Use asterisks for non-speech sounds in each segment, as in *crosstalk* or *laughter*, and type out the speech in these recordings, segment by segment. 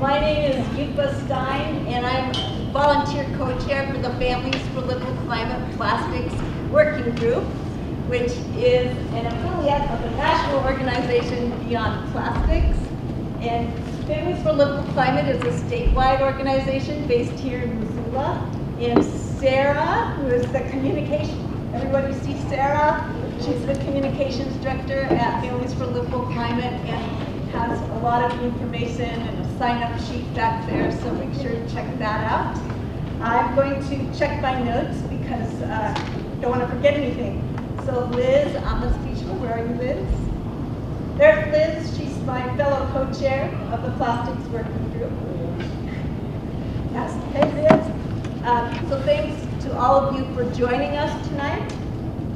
My name is Yupa Stein, and I'm volunteer co-chair for the Families for Livable Climate Plastics Working Group, which is an affiliate of the national organization Beyond Plastics. And Families for Livable Climate is a statewide organization based here in Missoula. And Sarah, who is the communication, everybody see Sarah? She's the communications director at Families for Livable Climate and has a lot of information and a sign-up sheet back there, so make sure to check that out. I'm going to check my notes because uh, I don't want to forget anything. So Liz I'm a Amaspichel, where are you, Liz? There's Liz. She's my fellow co-chair of the Plastics Working Group. Yes, hey Liz. Um, so thanks to all of you for joining us tonight.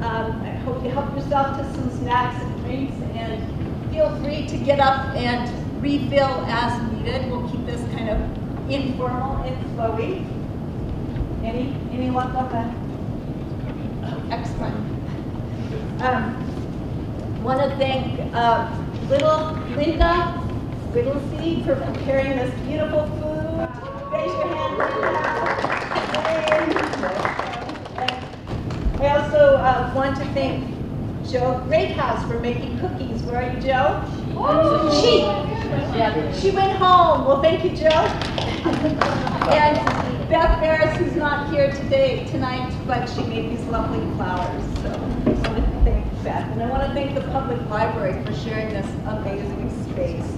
Um, I hope you help yourself to some snacks and drinks and feel free to get up and refill as needed. We'll keep this kind of informal and flowy. Any, anyone got that? Excellent. Um, want to thank uh, little Linda Whittlesey for preparing this beautiful food. Raise your hand. I also uh, want to thank Joe Greathouse for making cookies. Where are you, Joe? She, yeah, she went home. Well, thank you, Joe. *laughs* and Beth Ferris, who's not here today, tonight, but she made these lovely flowers. So I want to thank Beth. And I want to thank the Public Library for sharing this amazing space.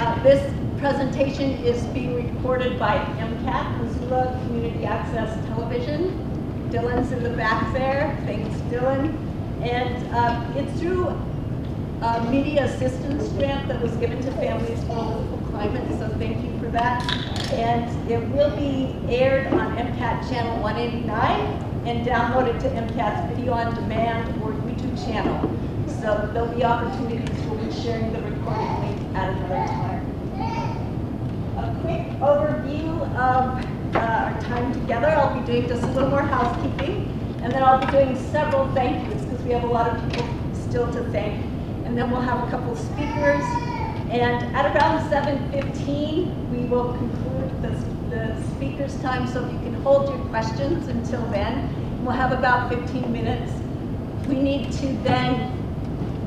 Uh, this presentation is being recorded by MCAT, Missoula Community Access Television. Dylan's in the back there. Thanks, Dylan. And uh, it's through a media assistance grant that was given to families for local climate, so thank you for that. And it will be aired on MCAT channel 189 and downloaded to MCAT's video on demand or YouTube channel. So there'll be opportunities, we'll be sharing the recording link at another time. A quick overview of uh, our time together. I'll be doing just a little more housekeeping, and then I'll be doing several thank yous we have a lot of people still to thank. And then we'll have a couple speakers. And at around 7.15, we will conclude the, the speaker's time, so if you can hold your questions until then. We'll have about 15 minutes. We need to then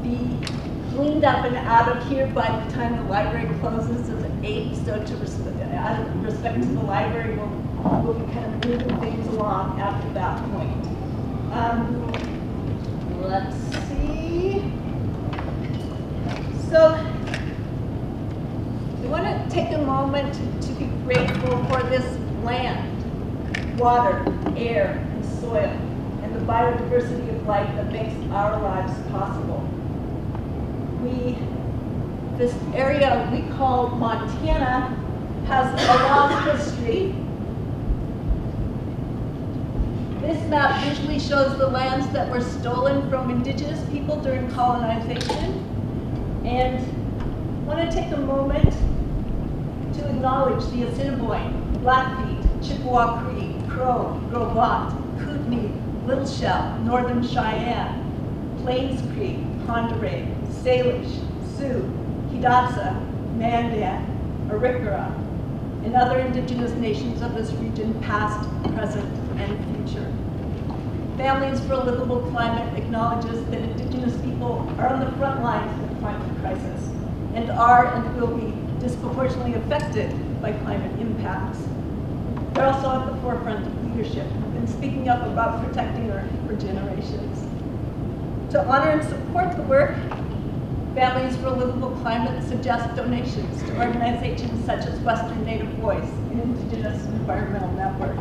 be cleaned up and out of here by the time the library closes at 8, so to respect, out of respect to the library, we'll, we'll be kind of moving things along after that point. Um, let's see. So, I want to take a moment to be grateful for this land, water, air, and soil, and the biodiversity of life that makes our lives possible. We, this area we call Montana has a long history. This map usually shows the lands that were stolen from indigenous people during colonization. And I want to take a moment to acknowledge the Assiniboine, Blackfeet, Chippewa Cree, Crow, Ventre, Kootenai, Little Shell, Northern Cheyenne, Plains Cree, Pend Salish, Sioux, Hidatsa, Mandan, Arikara, and other indigenous nations of this region, past, present, and future. Families for a Livable Climate acknowledges that indigenous people are on the front lines of the climate crisis and are and will be disproportionately affected by climate impacts. They're also at the forefront of leadership and speaking up about protecting Earth for generations. To honor and support the work, Families for a Livable Climate suggests donations to organizations such as Western Native Voice and Indigenous Environmental Network.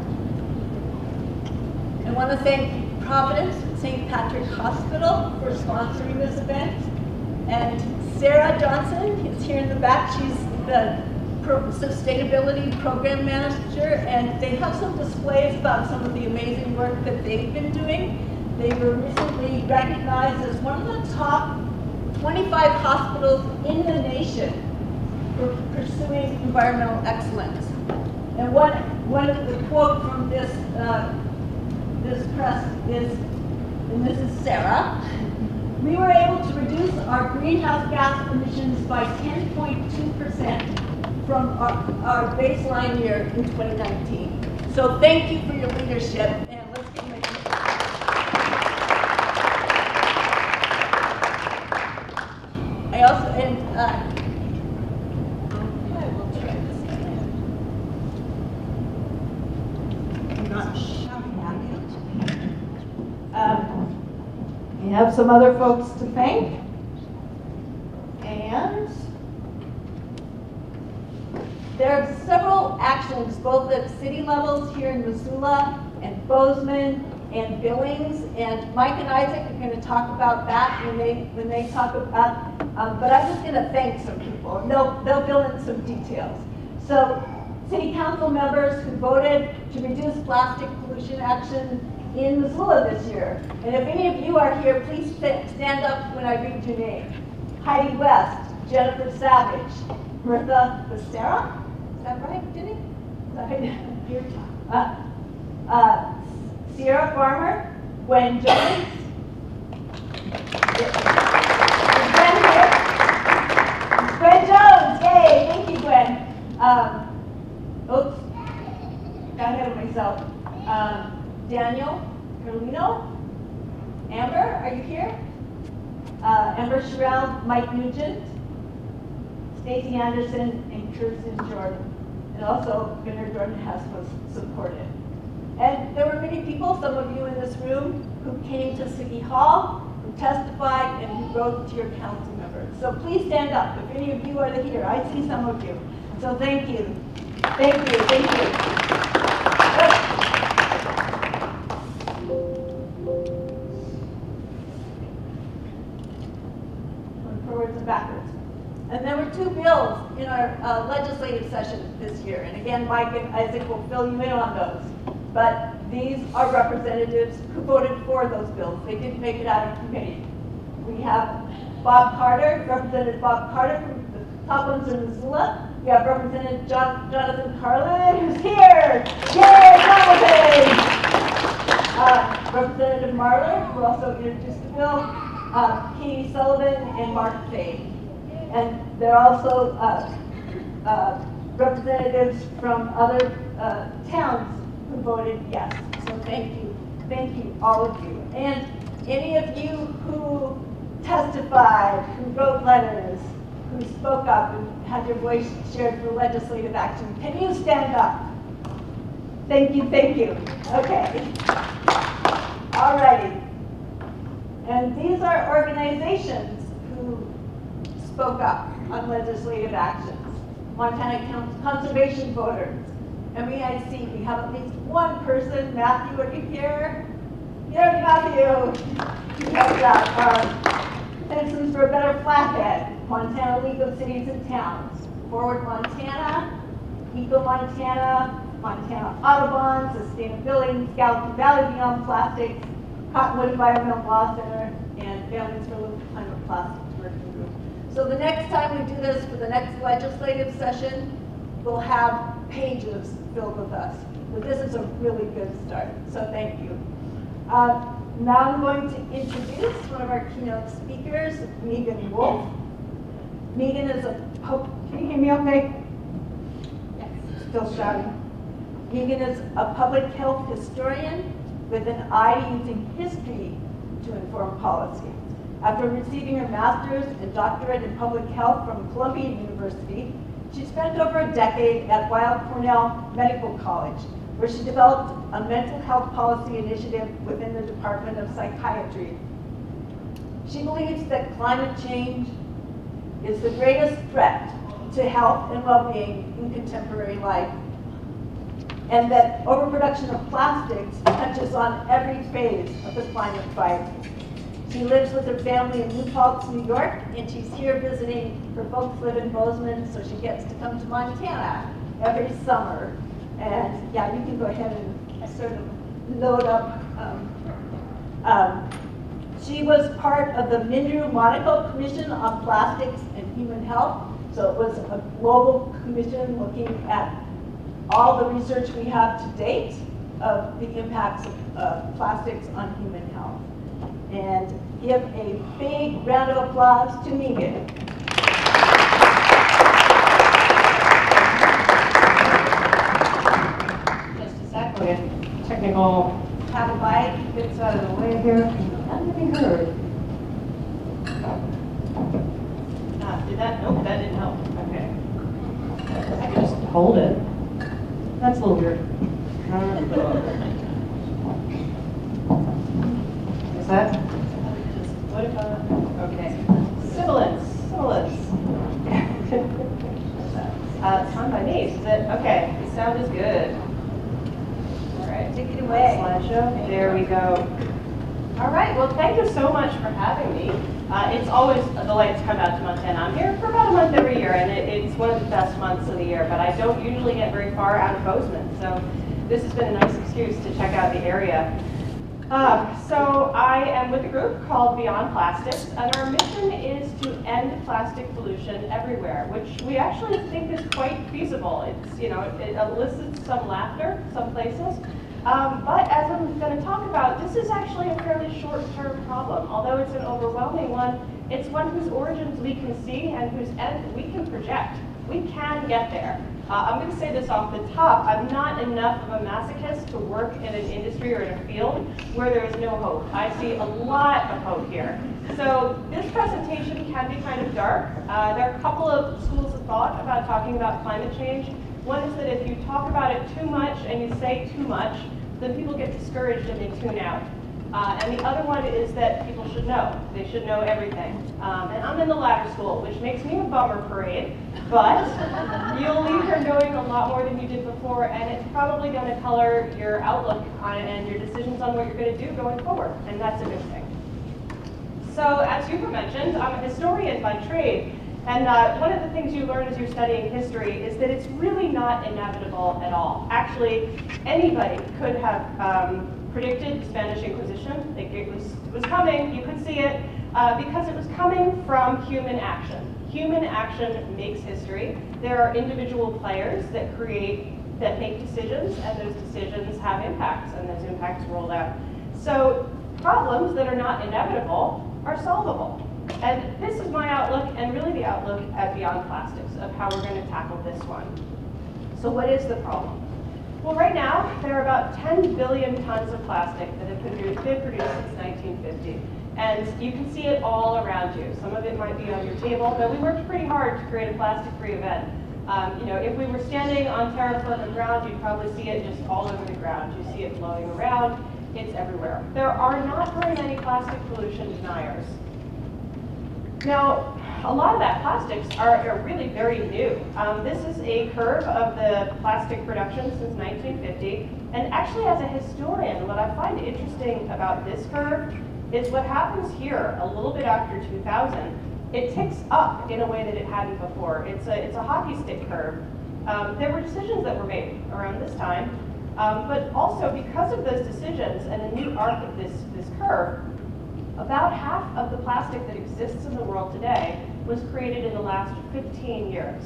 I want to thank Providence St. Patrick Hospital for sponsoring this event. And Sarah Johnson is here in the back. She's the Sustainability Program Manager, and they have some displays about some of the amazing work that they've been doing. They were recently recognized as one of the top 25 hospitals in the nation for pursuing environmental excellence. And one, one of the quote from this, uh, this press is, and this is Sarah, we were able to reduce our greenhouse gas emissions by 10.2% from our, our baseline year in 2019. So thank you for your leadership, and let's give them a I also, and, uh, okay, we'll try this again. I'm not shouting at you. Um, we have some other folks to thank. And there are several actions, both at city levels here in Missoula and Bozeman and Billings, and Mike and Isaac are going to talk about that when they when they talk about. Um, but I'm just going to thank some people. They'll they'll fill in some details. So, city council members who voted to reduce plastic pollution action in Missoula this year. And if any of you are here, please stand up when I read your name. Heidi West, Jennifer Savage, Mirtha Becerra, is that right, Jenny? *laughs* Your. Uh, uh, Sierra Farmer, Gwen Jones. Gwen? Gwen Jones, yay, thank you, Gwen. Um, oops, got ahead of myself. Um, Daniel Carlino, Amber, are you here? Uh, Amber Sherrill, Mike Nugent, Stacie Anderson, and Kristen Jordan. And also Gunnar Jordan has was supported. And there were many people, some of you in this room, who came to City Hall, who testified, and who wrote to your council members. So please stand up if any of you are here. I see some of you. So thank you. Thank you, thank you. Bills in our uh, legislative session this year. And again, Mike and Isaac will fill you in on those. But these are representatives who voted for those bills. They didn't make it out of committee. We have Bob Carter, Representative Bob Carter from the top ones in Missoula. We have Representative John, Jonathan Karlen, who's here. Yay, Jonathan! Uh, Representative Marler, who also introduced the bill, uh, Katie Sullivan, and Mark Fay. And there are also uh, uh, representatives from other uh, towns who voted yes. So thank you, thank you, all of you. And any of you who testified, who wrote letters, who spoke up and had your voice shared for legislative action, can you stand up? Thank you, thank you. Okay. All righty. And these are organizations spoke up on legislative actions. Montana Conservation Voters, MEIC, we see we have at least one person, Matthew, are you here? Here, Matthew. He helped out. Uh, Citizens for a Better Flathead, Montana League of Cities and Towns, Forward Montana, Eco Montana, Montana Audubon, Sustainability, Gallatin Valley Beyond Plastics, Cottonwood Environmental Law Center, and Families for Low Climate Group. So the next time we do this for the next legislative session, we'll have pages filled with us. But this is a really good start, so thank you. Uh, now I'm going to introduce one of our keynote speakers, Megan Wolff. Megan is a, oh, can you hear me okay? Yes. Still shouting. Megan is a public health historian with an eye using history to inform policy. After receiving her master's and doctorate in public health from Columbia University, she spent over a decade at Weill Cornell Medical College, where she developed a mental health policy initiative within the Department of Psychiatry. She believes that climate change is the greatest threat to health and well-being in contemporary life and that overproduction of plastics touches on every phase of the climate fight. She lives with her family in New Paltz, New York, and she's here visiting. Her folks live in Bozeman, so she gets to come to Montana every summer. And yeah, you can go ahead and sort of load up. Um, um, she was part of the Minderoo-Monaco Commission on Plastics and Human Health. So it was a global commission looking at all the research we have to date of the impacts of uh, plastics on human health. And give a big round of applause to Megan. Just a sec, we get technical, Have a bite. bits out of the way here. Not to be heard. Ah, did that, nope, that didn't help, okay. I can just hold it. That's a little weird. Is that? What if, uh, okay. Sibilance, sibilance. Uh, it's fine by me, is it? Okay, the sound is good. All right. Take it away. Slideshow, there we go. All right, well, thank you so much for having me. Uh, it's always a delight to come out to Montana. I'm here for about a month every year, and it, it's one of the best months of the year, but I don't usually get very far out of Bozeman, so this has been a nice excuse to check out the area. Uh, so I am with a group called Beyond Plastics, and our mission is to end plastic pollution everywhere, which we actually think is quite feasible. It's, you know, it elicits some laughter some places, um, but as I'm going to talk about, this is actually a fairly short-term problem. Although it's an overwhelming one, it's one whose origins we can see and whose end we can project. We can get there. Uh, I'm going to say this off the top. I'm not enough of a masochist to work in an industry or in a field where there is no hope. I see a lot of hope here. So this presentation can be kind of dark. Uh, there are a couple of schools of thought about talking about climate change. One is that if you talk about it too much and you say too much, then people get discouraged and they tune out. Uh, and the other one is that people should know. They should know everything. Um, and I'm in the latter school, which makes me a bummer parade, but you'll leave here knowing a lot more than you did before, and it's probably going to color your outlook on it and your decisions on what you're going to do going forward, and that's a good thing. So as you mentioned, I'm a historian by trade, and uh, one of the things you learn as you're studying history is that it's really not inevitable at all. Actually, anybody could have um, predicted the Spanish Inquisition. Like it was, was coming, you could see it, uh, because it was coming from human action. Human action makes history. There are individual players that create, that make decisions, and those decisions have impacts, and those impacts roll out. So problems that are not inevitable are solvable. And this is my outlook, and really the outlook at Beyond Plastics, of how we're going to tackle this one. So what is the problem? Well, right now, there are about 10 billion tons of plastic that have been produced, since 1950. And you can see it all around you. Some of it might be on your table, but we worked pretty hard to create a plastic-free event. Um, you know, if we were standing on terra firma ground, you'd probably see it just all over the ground. You see it flowing around. It's everywhere. There are not very many plastic pollution deniers. Now, a lot of that plastics are, are really very new. Um, this is a curve of the plastic production since 1950. And actually, as a historian, what I find interesting about this curve is what happens here a little bit after 2000. It ticks up in a way that it hadn't before. It's a, it's a hockey stick curve. Um, there were decisions that were made around this time, um, but also because of those decisions and the new arc of this, this curve, about half of the plastic that exists in the world today was created in the last 15 years.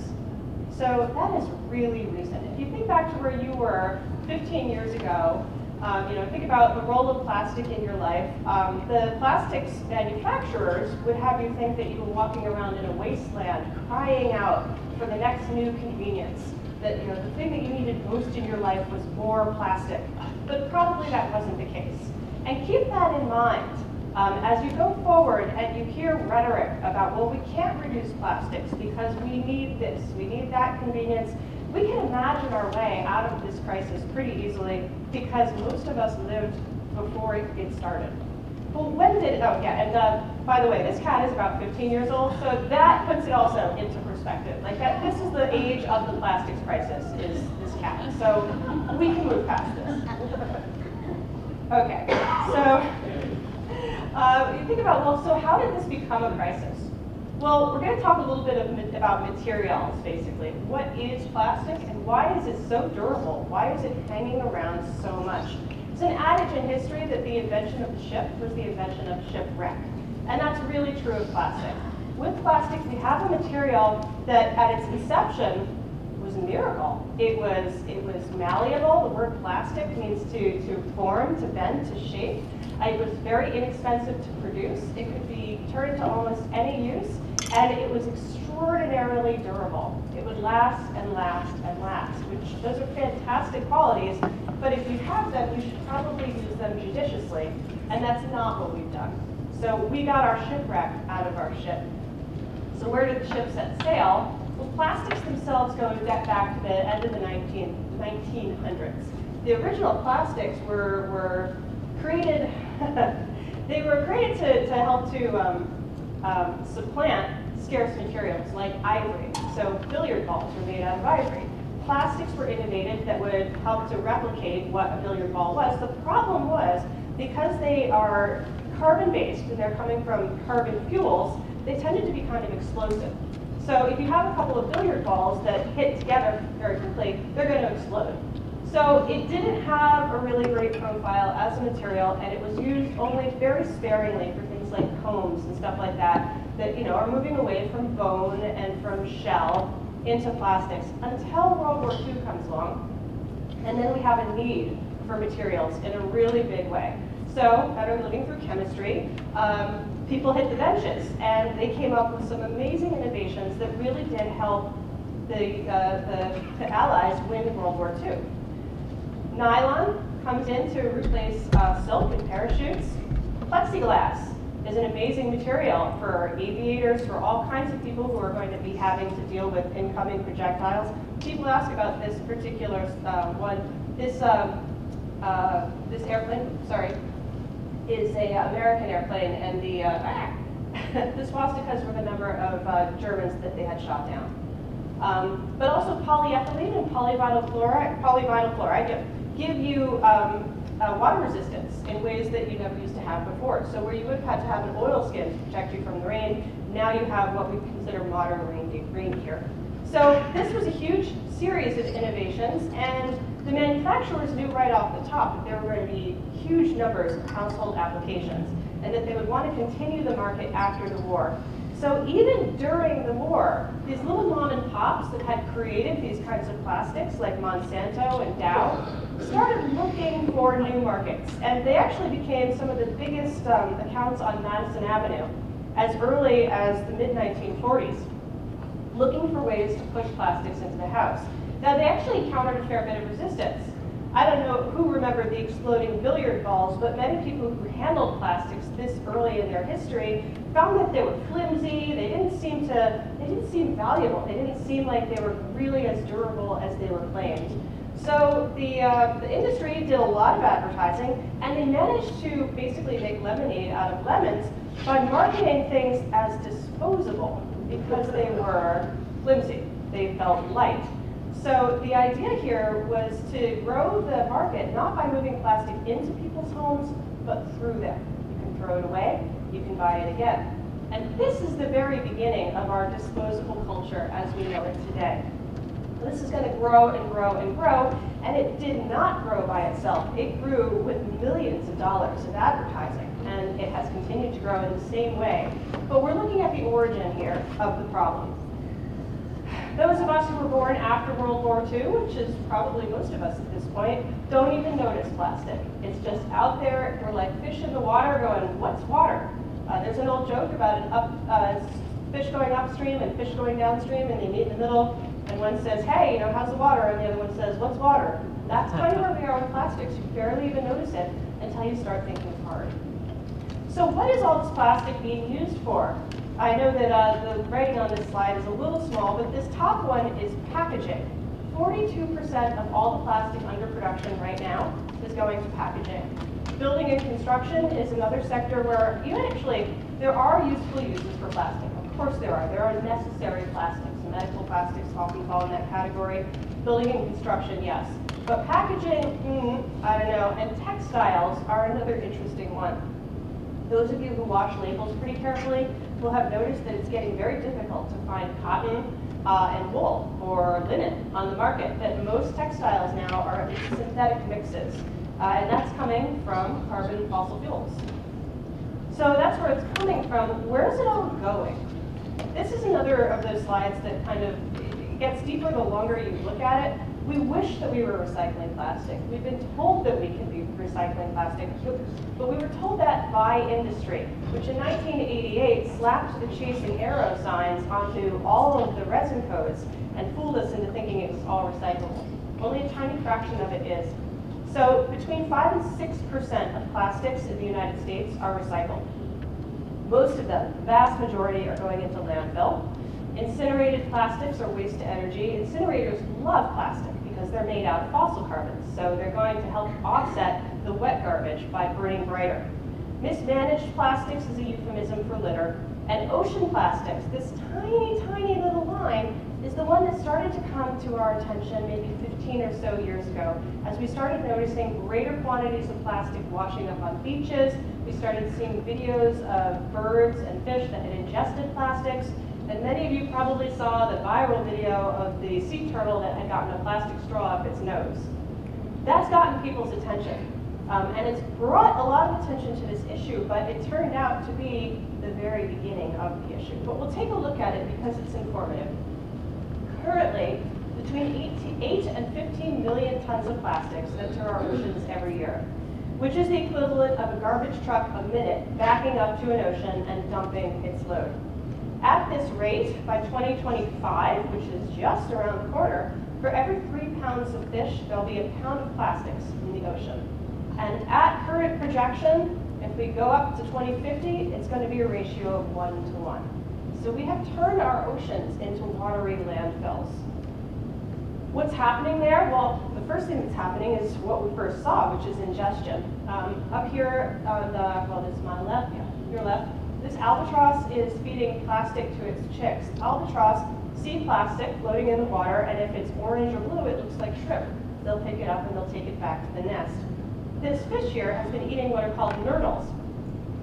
So that is really recent. If you think back to where you were 15 years ago, um, you know, think about the role of plastic in your life. Um, the plastics manufacturers would have you think that you were walking around in a wasteland, crying out for the next new convenience. That you know, the thing that you needed most in your life was more plastic. But probably that wasn't the case. And keep that in mind. Um, as you go forward and you hear rhetoric about, well, we can't reduce plastics because we need this, we need that convenience, we can imagine our way out of this crisis pretty easily because most of us lived before it, started. Well, when did, oh yeah, and uh, by the way, this cat is about 15 years old, so that puts it also into perspective. Like that, this is the age of the plastics crisis, is this cat. So we can move past this. Okay, so uh, you think about, well, so how did this become a crisis? Well, we're going to talk a little bit of, about materials, basically. What is plastic and why is it so durable? Why is it hanging around so much? It's an adage in history that the invention of the ship was the invention of shipwreck. And that's really true of plastic. With plastic, we have a material that at its inception was a miracle. It was, it was malleable. The word plastic means to, to form, to bend, to shape. It was very inexpensive to produce. It could be turned to almost any use, and it was extraordinarily durable. It would last and last and last, which those are fantastic qualities, but if you have them, you should probably use them judiciously, and that's not what we've done. So we got our shipwreck out of our ship. So where did the ship set sail? Well, plastics themselves go back to the end of the 19, 1900s. The original plastics were, were created, *laughs* they were created to, to help to um, um, supplant scarce materials like ivory. So billiard balls were made out of ivory. Plastics were innovated that would help to replicate what a billiard ball was. The problem was, because they are carbon-based and they're coming from carbon fuels, they tended to be kind of explosive. So if you have a couple of billiard balls that hit together very quickly, they're going to explode. So it didn't have a really great profile as a material, and it was used only very sparingly for things like combs and stuff like that, that you know are moving away from bone and from shell into plastics until World War II comes along, and then we have a need for materials in a really big way. So, better living through chemistry, um, people hit the benches, and they came up with some amazing innovations that really did help the, uh, the, the Allies win World War II. Nylon comes in to replace uh, silk and parachutes. Plexiglass is an amazing material for aviators, for all kinds of people who are going to be having to deal with incoming projectiles. People ask about this particular uh, one. This, um, uh, this airplane, sorry, is a American airplane, and the, uh, *laughs* the swastikas were the number of uh, Germans that they had shot down. Um, but also polyethylene and polyvinyl chloride, polyvinyl chloride give, you um, uh, water resistance in ways that you never used to have before. So where you would have had to have an oil skin to protect you from the rain, now you have what we consider modern rain, rain gear. So this was a huge series of innovations, and the manufacturers knew right off the top that there were going to be huge numbers of household applications, and that they would want to continue the market after the war. So even during the war, these little mom and pops that had created these kinds of plastics, like Monsanto and Dow, started looking for new markets. And they actually became some of the biggest um, accounts on Madison Avenue as early as the mid-1940s, looking for ways to push plastics into the house. Now, they actually encountered a fair bit of resistance. I don't know who remembered the exploding billiard balls, but many people who handled plastics this early in their history found that they were flimsy, they didn't seem to, they didn't seem valuable, they didn't seem like they were really as durable as they were claimed. So the, uh, the industry did a lot of advertising, and they managed to basically make lemonade out of lemons by marketing things as disposable because they were flimsy, they felt light. So the idea here was to grow the market not by moving plastic into people's homes, but through them. You can throw it away, you can buy it again. And this is the very beginning of our disposable culture as we know it today. This is going to grow and grow and grow, and it did not grow by itself. It grew with millions of dollars of advertising, and it has continued to grow in the same way. But we're looking at the origin here of the problem. Those of us who were born after World War II, which is probably most of us at point, don't even notice plastic. It's just out there. We're like fish in the water going, what's water? Uh, there's an old joke about an up, uh, fish going upstream and fish going downstream, and they meet in the middle, and one says, hey, you know, how's the water? And the other one says, what's water? That's kind of where we are with plastics. You barely even notice it until you start thinking hard. So what is all this plastic being used for? I know that uh, the writing on this slide is a little small, but this top one is packaging. 42% of all the plastic under production right now is going to packaging. Building and construction is another sector where you actually, there are useful uses for plastic. Of course there are. There are necessary plastics. Medical plastics often fall in that category. Building and construction, yes. But packaging, mm, I don't know. And textiles are another interesting one. Those of you who watch labels pretty carefully will have noticed that it's getting very difficult to find cotton uh, and wool or linen on the market, that most textiles now are synthetic mixes. Uh, and that's coming from carbon fossil fuels. So that's where it's coming from. Where is it all going? This is another of those slides that kind of gets deeper the longer you look at it. We wish that we were recycling plastic. We've been told that we can be recycling plastic, but we were told that by industry, which in 1988 slapped the chasing arrow signs onto all of the resin codes and fooled us into thinking it was all recyclable. Only a tiny fraction of it is. So between 5 and 6% of plastics in the United States are recycled. Most of them, the vast majority, are going into landfill. Incinerated plastics are waste to energy. Incinerators love plastic because they're made out of fossil carbons, so they're going to help offset the wet garbage by burning brighter. Mismanaged plastics is a euphemism for litter, and ocean plastics, this tiny, tiny little line, is the one that started to come to our attention maybe 15 or so years ago as we started noticing greater quantities of plastic washing up on beaches. We started seeing videos of birds and fish that had ingested plastics. And many of you probably saw the viral video of the sea turtle that had gotten a plastic straw up its nose. That's gotten people's attention. Um, and it's brought a lot of attention to this issue, but it turned out to be the very beginning of the issue. But we'll take a look at it because it's informative. Currently, between 8 and 15 million tons of plastics enter our oceans every year, which is the equivalent of a garbage truck a minute backing up to an ocean and dumping its load. At this rate, by 2025, which is just around the corner, for every three pounds of fish, there'll be a pound of plastics in the ocean. And at current projection, if we go up to 2050, it's going to be a ratio of one to one. So we have turned our oceans into watery landfills. What's happening there? Well, the first thing that's happening is what we first saw, which is ingestion. Um, up here on the, well, this is my left, yeah, your left, this albatross is feeding plastic to its chicks. Albatross see plastic floating in the water, and if it's orange or blue, it looks like shrimp. They'll pick it up and they'll take it back to the nest. This fish here has been eating what are called nurdles,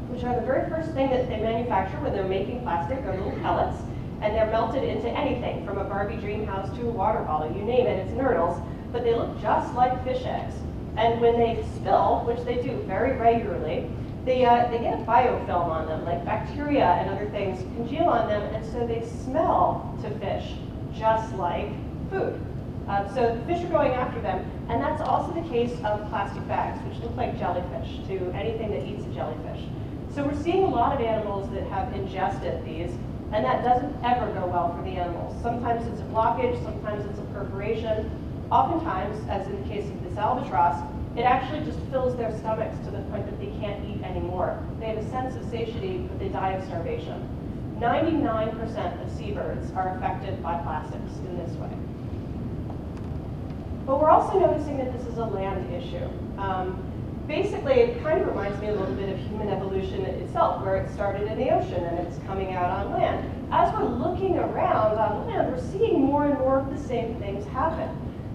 which are the very first thing that they manufacture when they're making plastic they're little pellets, and they're melted into anything from a Barbie dream house to a water bottle, you name it, it's nurdles, but they look just like fish eggs. And when they spill, which they do very regularly, they, uh, they get a biofilm on them, like bacteria and other things congeal on them, and so they smell to fish just like food. Uh, so the fish are going after them, and that's also the case of plastic bags, which look like jellyfish to anything that eats a jellyfish. So we're seeing a lot of animals that have ingested these, and that doesn't ever go well for the animals. Sometimes it's a blockage, sometimes it's a perforation. Oftentimes, as in the case of this albatross, it actually just fills their stomachs to the point that they can't eat anymore. They have a sense of satiety, but they die of starvation. 99% of seabirds are affected by plastics in this way. But we're also noticing that this is a land issue. Um, basically, it kind of reminds me a little bit of human evolution itself, where it started in the ocean and it's coming out on land. As we're looking around on land, we're seeing more and more of the same things happen.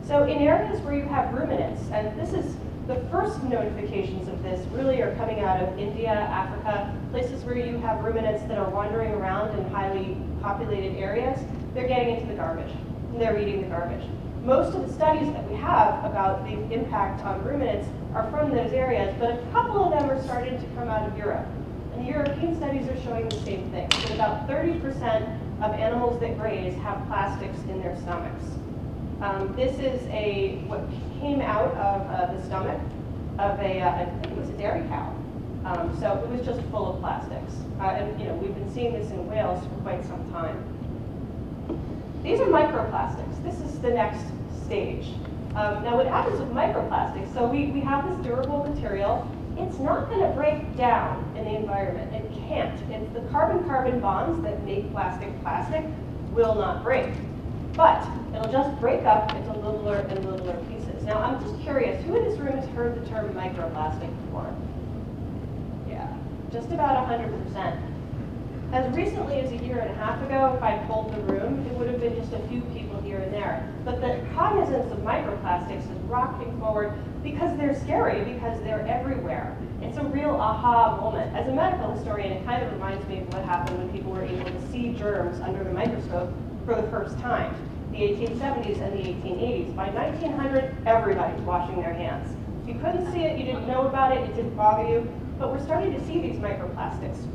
So in areas where you have ruminants, and this is the first notifications of this really are coming out of India, Africa, places where you have ruminants that are wandering around in highly populated areas, they're getting into the garbage, and they're eating the garbage. Most of the studies that we have about the impact on ruminants are from those areas, but a couple of them are starting to come out of Europe. And the European studies are showing the same thing. That about 30% of animals that graze have plastics in their stomachs. Um, this is a what came out of uh, the stomach of a, uh, I think it was a dairy cow. Um, so it was just full of plastics. Uh, and you know, we've been seeing this in whales for quite some time. These are microplastics. This is the next stage. Um, now what happens with microplastics, so we, we have this durable material, it's not going to break down in the environment. It can't. It's the carbon-carbon bonds that make plastic plastic will not break. But it'll just break up into littler and littler pieces. Now I'm just curious, who in this room has heard the term microplastic before? Yeah, just about 100%. As recently as a year and a half ago, if I polled the room, it would have been just a few people here and there. But the cognizance of microplastics is rocking forward because they're scary, because they're everywhere. It's a real aha moment. As a medical historian, it kind of reminds me of what happened when people were able to see germs under the microscope for the first time. The 1870s and the 1880s. By 1900, everybody's washing their hands. You couldn't see it, you didn't know about it, it didn't bother you, but we're starting to see these microplastics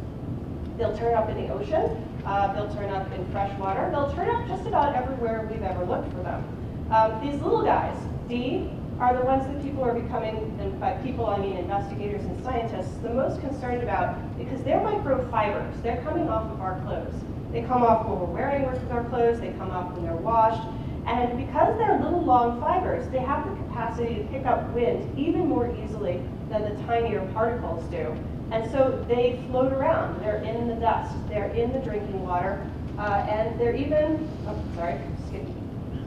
They'll turn up in the ocean. Uh, they'll turn up in fresh water. They'll turn up just about everywhere we've ever looked for them. Um, these little guys, D, are the ones that people are becoming, and by people I mean investigators and scientists, the most concerned about because they're microfibers. They're coming off of our clothes. They come off when we're wearing our clothes, they come off when they're washed, and because they're little long fibers, they have the capacity to pick up wind even more easily than the tinier particles do. And so they float around. They're in the dust. They're in the drinking water. Uh, and they're even, oh, sorry, skip,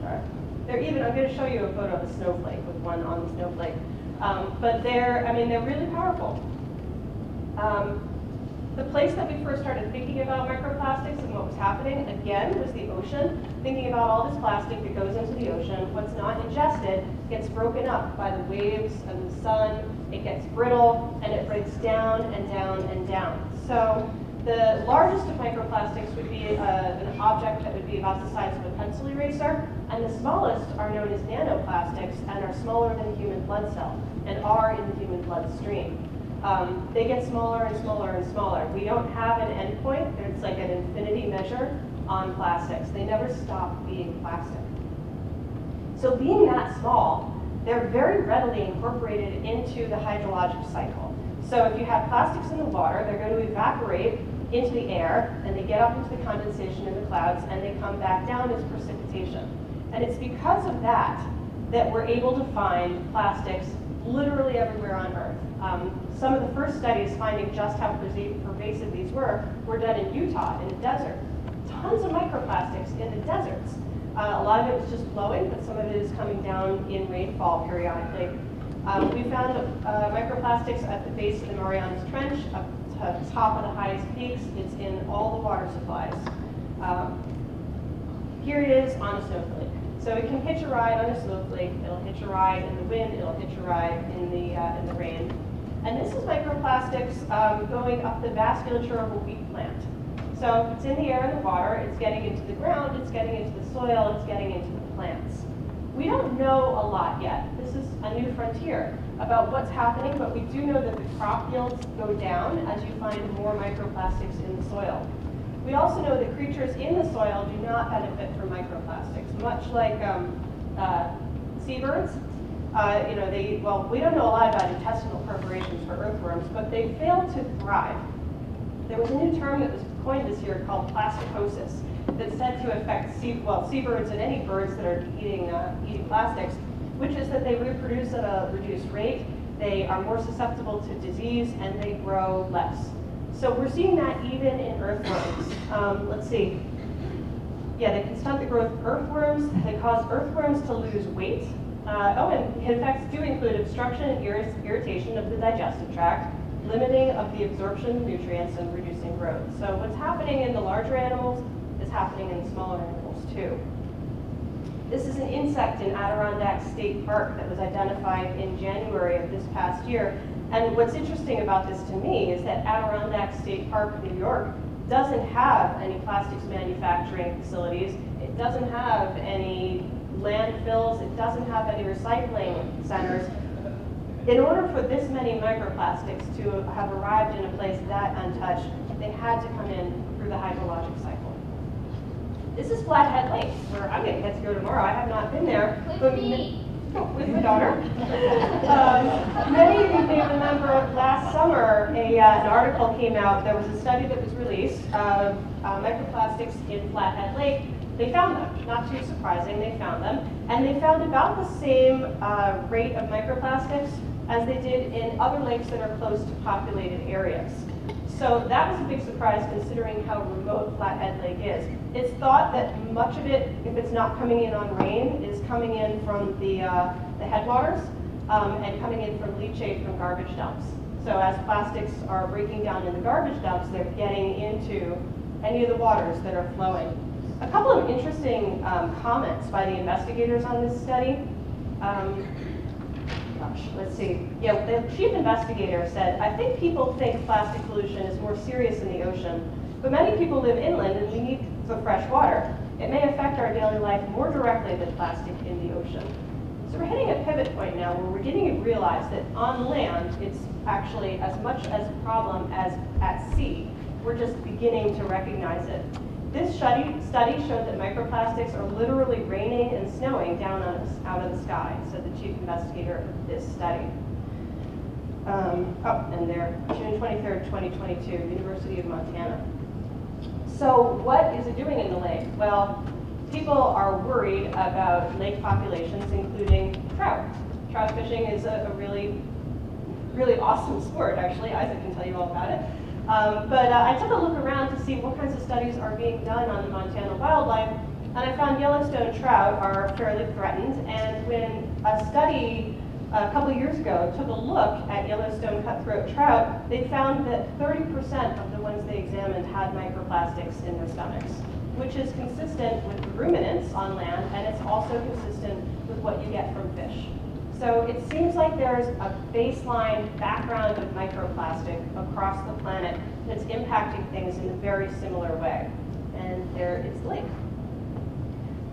sorry. They're even, I'm going to show you a photo of a snowflake with one on the snowflake. Um, but they're, I mean, they're really powerful. Um, the place that we first started thinking about microplastics and what was happening, again, was the ocean. Thinking about all this plastic that goes into the ocean, what's not ingested gets broken up by the waves and the sun. It gets brittle and it breaks down and down and down. So the largest of microplastics would be uh, an object that would be about the size of a pencil eraser, and the smallest are known as nanoplastics and are smaller than a human blood cell and are in the human bloodstream. Um, they get smaller and smaller and smaller. We don't have an endpoint. It's like an infinity measure on plastics. They never stop being plastic. So being that small, they're very readily incorporated into the hydrologic cycle. So if you have plastics in the water, they're going to evaporate into the air, and they get up into the condensation in the clouds, and they come back down as precipitation. And it's because of that that we're able to find plastics literally everywhere on Earth. Um, some of the first studies finding just how pervasive these were were done in Utah, in the desert. Tons of microplastics in the deserts. Uh, a lot of it was just flowing, but some of it is coming down in rainfall periodically. Um, we found uh, microplastics at the base of the Marianas Trench, up to the top of the highest peaks. It's in all the water supplies. Um, here it is on a snowflake. So it can hitch a ride on a snowflake. It'll hitch a ride in the wind. It'll hitch a ride in the uh, in the rain. And this is microplastics um, going up the vasculature of a wheat plant. So if it's in the air and the water. It's getting into the ground. It's getting into the soil. It's getting into the plants. We don't know a lot yet. This is a new frontier about what's happening, but we do know that the crop yields go down as you find more microplastics in the soil. We also know that creatures in the soil do not benefit from microplastics, much like um, uh, seabirds. Uh, you know, they, well, we don't know a lot about intestinal perforations for earthworms, but they fail to thrive. There was a new term that was coined this year called plasticosis that's said to affect sea, well, seabirds and any birds that are eating, uh, eating plastics, which is that they reproduce at a reduced rate, they are more susceptible to disease, and they grow less. So we're seeing that even in earthworms. Um, let's see. Yeah, they can stunt the growth of earthworms. They cause earthworms to lose weight. Uh, oh, and effects do include obstruction and irritation of the digestive tract, limiting of the absorption of nutrients, and reducing growth. So what's happening in the larger animals is happening in the smaller animals too. This is an insect in Adirondack State Park that was identified in January of this past year and what's interesting about this to me is that Adirondack State Park, New York, doesn't have any plastics manufacturing facilities. It doesn't have any landfills. It doesn't have any recycling centers. In order for this many microplastics to have arrived in a place that untouched, they had to come in through the hydrologic cycle. This is Flathead Lake, where I'm going to get to go tomorrow. I have not been there. With me with my daughter. Um, many of you may remember last summer a, uh, an article came out. There was a study that was released of uh, microplastics in Flathead Lake. They found them, not too surprising, they found them. And they found about the same uh, rate of microplastics as they did in other lakes that are close to populated areas. So that was a big surprise considering how remote Flathead Lake is. It's thought that much of it, if it's not coming in on rain, is coming in from the, uh, the headwaters um, and coming in from leachate from garbage dumps. So as plastics are breaking down in the garbage dumps, they're getting into any of the waters that are flowing. A couple of interesting um, comments by the investigators on this study. Um, gosh, let's see. Yeah, the chief investigator said, I think people think plastic pollution is more serious in the ocean, but many people live inland and we need the fresh water. It may affect our daily life more directly than plastic in the ocean. So we're hitting a pivot point now where we're getting to realize that on land, it's actually as much as a problem as at sea. We're just beginning to recognize it. This study, study showed that microplastics are literally raining and snowing down on us, out of the sky, said the chief investigator of this study. Um, oh, and there, June 23rd, 2022, University of Montana. So what is it doing in the lake? Well, people are worried about lake populations, including trout. Trout fishing is a, a really, really awesome sport, actually. Isaac can tell you all about it. Um, but uh, I took a look around to see what kinds of studies are being done on the Montana wildlife, and I found Yellowstone trout are fairly threatened. And when a study a couple years ago took a look at Yellowstone cutthroat trout, they found that 30% of the ones they examined had microplastics in their stomachs, which is consistent with ruminants on land, and it's also consistent with what you get from fish. So it seems like there's a baseline background of microplastic across the planet that's impacting things in a very similar way. And there is the lake.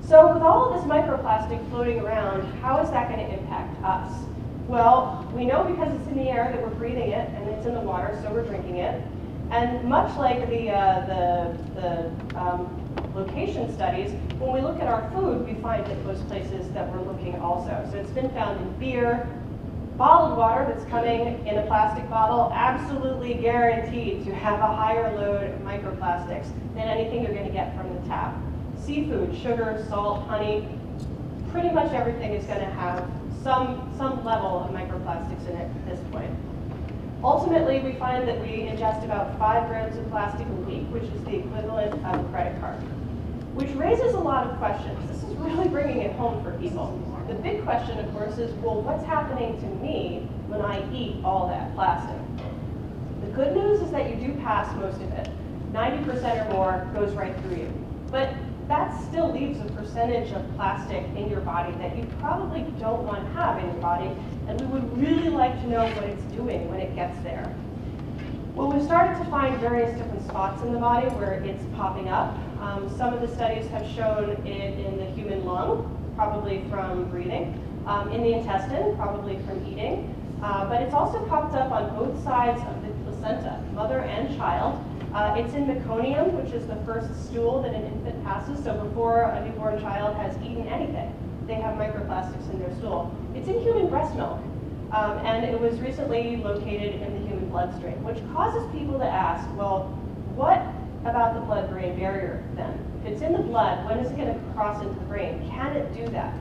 So with all of this microplastic floating around, how is that going to impact us? Well, we know because it's in the air that we're breathing it, and it's in the water, so we're drinking it. And much like the, uh, the, the um, location studies, when we look at our food, we find that those places that we're looking also. So it's been found in beer, bottled water that's coming in a plastic bottle, absolutely guaranteed to have a higher load of microplastics than anything you're going to get from the tap. Seafood, sugar, salt, honey, pretty much everything is going to have some, some level of microplastics in it at this point. Ultimately, we find that we ingest about five grams of plastic a week, which is the equivalent of a credit card which raises a lot of questions. This is really bringing it home for people. The big question, of course, is, well, what's happening to me when I eat all that plastic? The good news is that you do pass most of it. 90% or more goes right through you. But that still leaves a percentage of plastic in your body that you probably don't want to have in your body, and we would really like to know what it's doing when it gets there. Well, we've started to find various different spots in the body where it's popping up. Um, some of the studies have shown it in the human lung, probably from breathing, um, in the intestine, probably from eating, uh, but it's also popped up on both sides of the placenta, mother and child. Uh, it's in meconium, which is the first stool that an infant passes, so before a newborn child has eaten anything, they have microplastics in their stool. It's in human breast milk, um, and it was recently located in the human bloodstream, which causes people to ask, well, what about the blood-brain barrier then? If it's in the blood, when is it going to cross into the brain? Can it do that?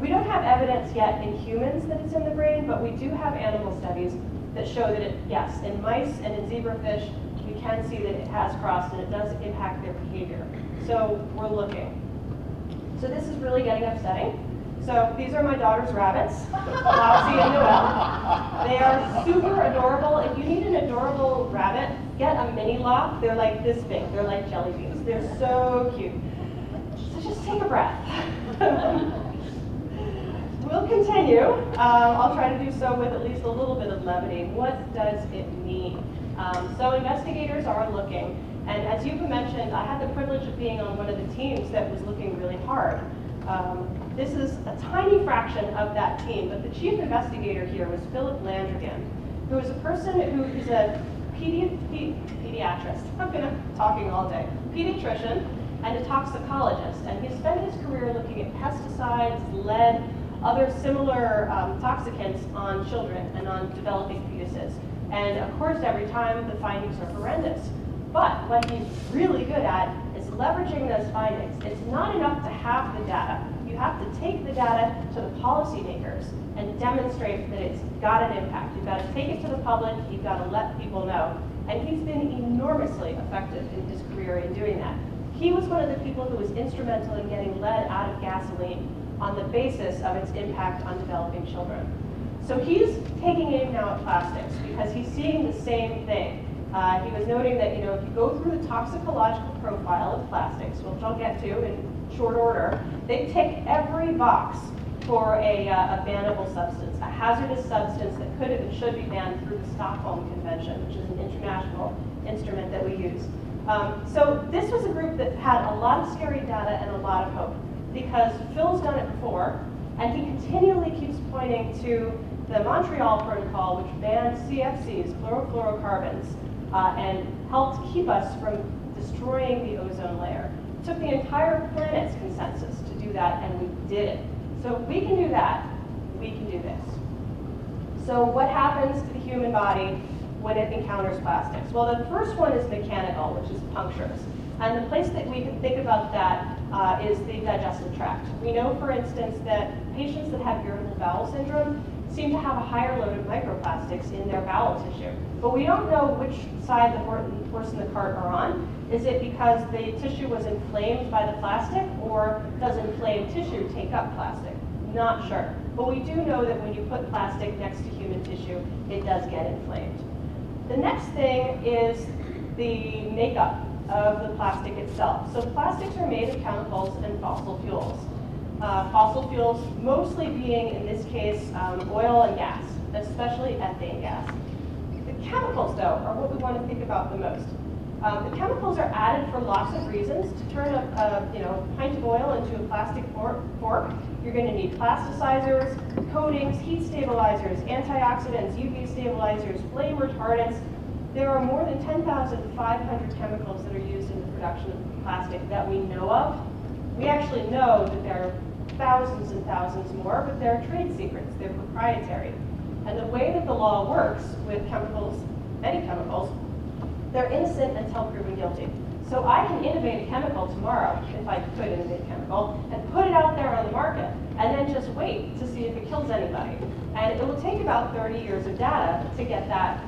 We don't have evidence yet in humans that it's in the brain, but we do have animal studies that show that it, yes, in mice and in zebrafish, we can see that it has crossed and it does impact their behavior. So we're looking. So this is really getting upsetting. So these are my daughter's rabbits, Flopsy and Noelle. They are super adorable. If you need an adorable rabbit, get a mini lop. They're like this big. They're like jelly beans. They're so cute. So just take a breath. *laughs* we'll continue. Um, I'll try to do so with at least a little bit of levity. What does it mean? Um, so investigators are looking. And as you've mentioned, I had the privilege of being on one of the teams that was looking really hard. Um, this is a tiny fraction of that team, but the chief investigator here was Philip Landrigan, who is a person who is a pedi pe pediatrist. I'm gonna talking all day. Pediatrician and a toxicologist, and he spent his career looking at pesticides, lead, other similar um, toxicants on children and on developing fetuses. And of course, every time the findings are horrendous. But what he's really good at is leveraging those findings. It's not enough to have the data. You have to take the data to the policymakers and demonstrate that it's got an impact. You've got to take it to the public, you've got to let people know. And he's been enormously effective in his career in doing that. He was one of the people who was instrumental in getting lead out of gasoline on the basis of its impact on developing children. So he's taking aim now at plastics because he's seeing the same thing. Uh, he was noting that, you know, if you go through the toxicological profile of plastics, which I'll get to in short order, they tick every box for a, uh, a bannable substance, a hazardous substance that could and should be banned through the Stockholm Convention, which is an international instrument that we use. Um, so this was a group that had a lot of scary data and a lot of hope because Phil's done it before, and he continually keeps pointing to the Montreal Protocol, which banned CFCs, chlorofluorocarbons, uh, and helped keep us from destroying the ozone layer. Took the entire planet's consensus to do that, and we did it. So if we can do that, we can do this. So what happens to the human body when it encounters plastics? Well, the first one is mechanical, which is punctures. And the place that we can think about that uh, is the digestive tract. We know, for instance, that patients that have irritable bowel syndrome seem to have a higher load of microplastics in their bowel tissue. But we don't know which side the horse and the cart are on. Is it because the tissue was inflamed by the plastic, or does inflamed tissue take up plastic? Not sure. But we do know that when you put plastic next to human tissue, it does get inflamed. The next thing is the makeup of the plastic itself. So plastics are made of chemicals and fossil fuels. Uh, fossil fuels mostly being, in this case, um, oil and gas, especially ethane gas. The chemicals, though, are what we want to think about the most. Um, the chemicals are added for lots of reasons. To turn a, a you know, pint of oil into a plastic fork, fork you're going to need plasticizers, coatings, heat stabilizers, antioxidants, UV stabilizers, flame retardants. There are more than 10,500 chemicals that are used in the production of plastic that we know of. We actually know that there are thousands and thousands more, but they're trade secrets, they're proprietary. And the way that the law works with chemicals, many chemicals, they're innocent until proven guilty. So I can innovate a chemical tomorrow, if I could innovate a chemical, and put it out there on the market, and then just wait to see if it kills anybody. And it will take about 30 years of data to get that,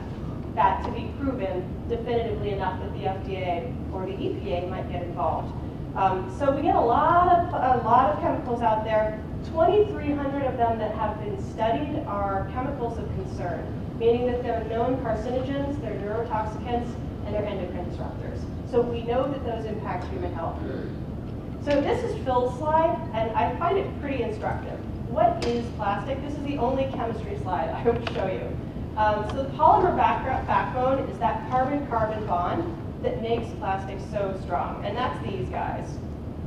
that to be proven definitively enough that the FDA or the EPA might get involved. Um, so we get a lot of a lot of chemicals out there. 2,300 of them that have been studied are chemicals of concern, meaning that they're known carcinogens, they're neurotoxicants, and they're endocrine disruptors. So we know that those impact human health. So this is Phil's slide, and I find it pretty instructive. What is plastic? This is the only chemistry slide I will show you. Um, so the polymer backbone is that carbon-carbon bond that makes plastic so strong, and that's these guys.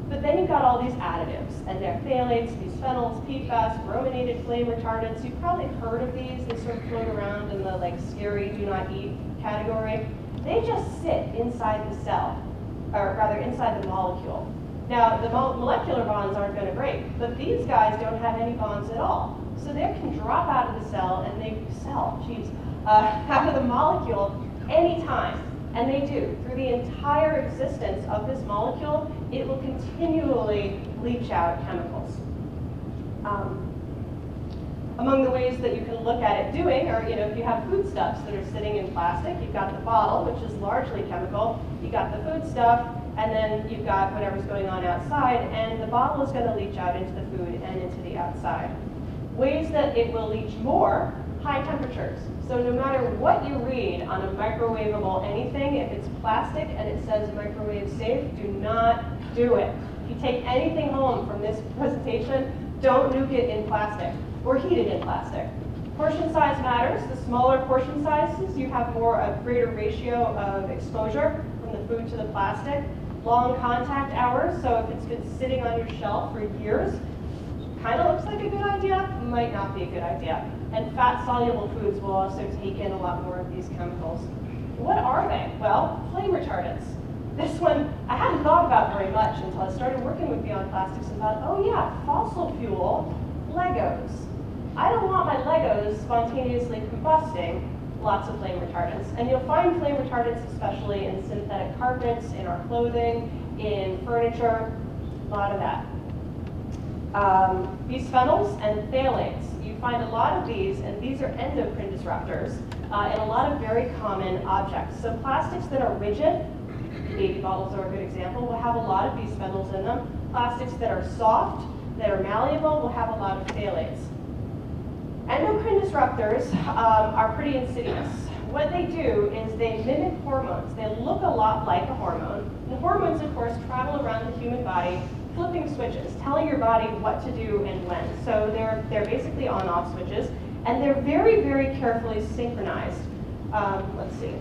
But then you've got all these additives, and they're phthalates, these phenols, PFAS, brominated flame retardants. You've probably heard of these. They sort of float around in the like scary do not eat category. They just sit inside the cell, or rather inside the molecule. Now, the molecular bonds aren't going to break, but these guys don't have any bonds at all. So they can drop out of the cell and they sell, geez, uh, *laughs* out of the molecule anytime. And they do. Through the entire existence of this molecule, it will continually leach out chemicals. Um, among the ways that you can look at it doing are, you know, if you have foodstuffs that are sitting in plastic, you've got the bottle, which is largely chemical, you've got the foodstuff, and then you've got whatever's going on outside, and the bottle is going to leach out into the food and into the outside. Ways that it will leach more, high temperatures. So no matter what you read on a microwavable anything, if it's plastic and it says microwave safe, do not do it. If you take anything home from this *laughs* presentation, don't nuke it in plastic or heat it in plastic. Portion size matters. The smaller portion sizes, you have more a greater ratio of exposure from the food to the plastic. Long contact hours, so if it's been sitting on your shelf for years, kind of looks like a good idea, might not be a good idea. And fat-soluble foods will also take in a lot more of these chemicals. What are they? Well, flame retardants. This one I hadn't thought about very much until I started working with Beyond Plastics and thought, oh yeah, fossil fuel, Legos. I don't want my Legos spontaneously combusting lots of flame retardants. And you'll find flame retardants especially in synthetic carpets, in our clothing, in furniture, a lot of that. Um, bisphenols and phthalates. Find a lot of these, and these are endocrine disruptors uh, in a lot of very common objects. So plastics that are rigid, baby bottles are a good example, will have a lot of bisphenols in them. Plastics that are soft, that are malleable, will have a lot of phthalates. Endocrine disruptors um, are pretty insidious. What they do is they mimic hormones. They look a lot like a hormone. And hormones, of course, travel around the human body flipping switches, telling your body what to do and when. So they're, they're basically on-off switches, and they're very, very carefully synchronized. Um, let's see.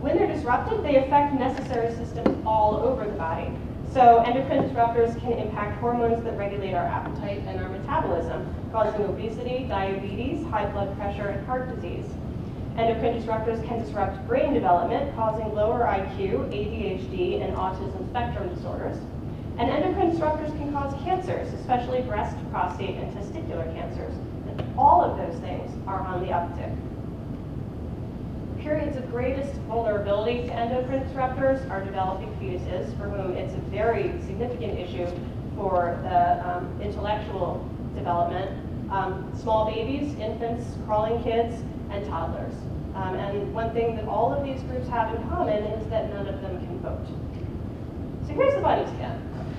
When they're disrupted, they affect necessary systems all over the body. So endocrine disruptors can impact hormones that regulate our appetite and our metabolism, causing obesity, diabetes, high blood pressure, and heart disease. Endocrine disruptors can disrupt brain development, causing lower IQ, ADHD, and autism spectrum disorders. And endocrine disruptors can cause cancers, especially breast, prostate, and testicular cancers. And all of those things are on the uptick. Periods of greatest vulnerability to endocrine disruptors are developing fetuses, for whom it's a very significant issue for the um, intellectual development. Um, small babies, infants, crawling kids, and toddlers. Um, and one thing that all of these groups have in common is that none of them can vote. So here's the buddies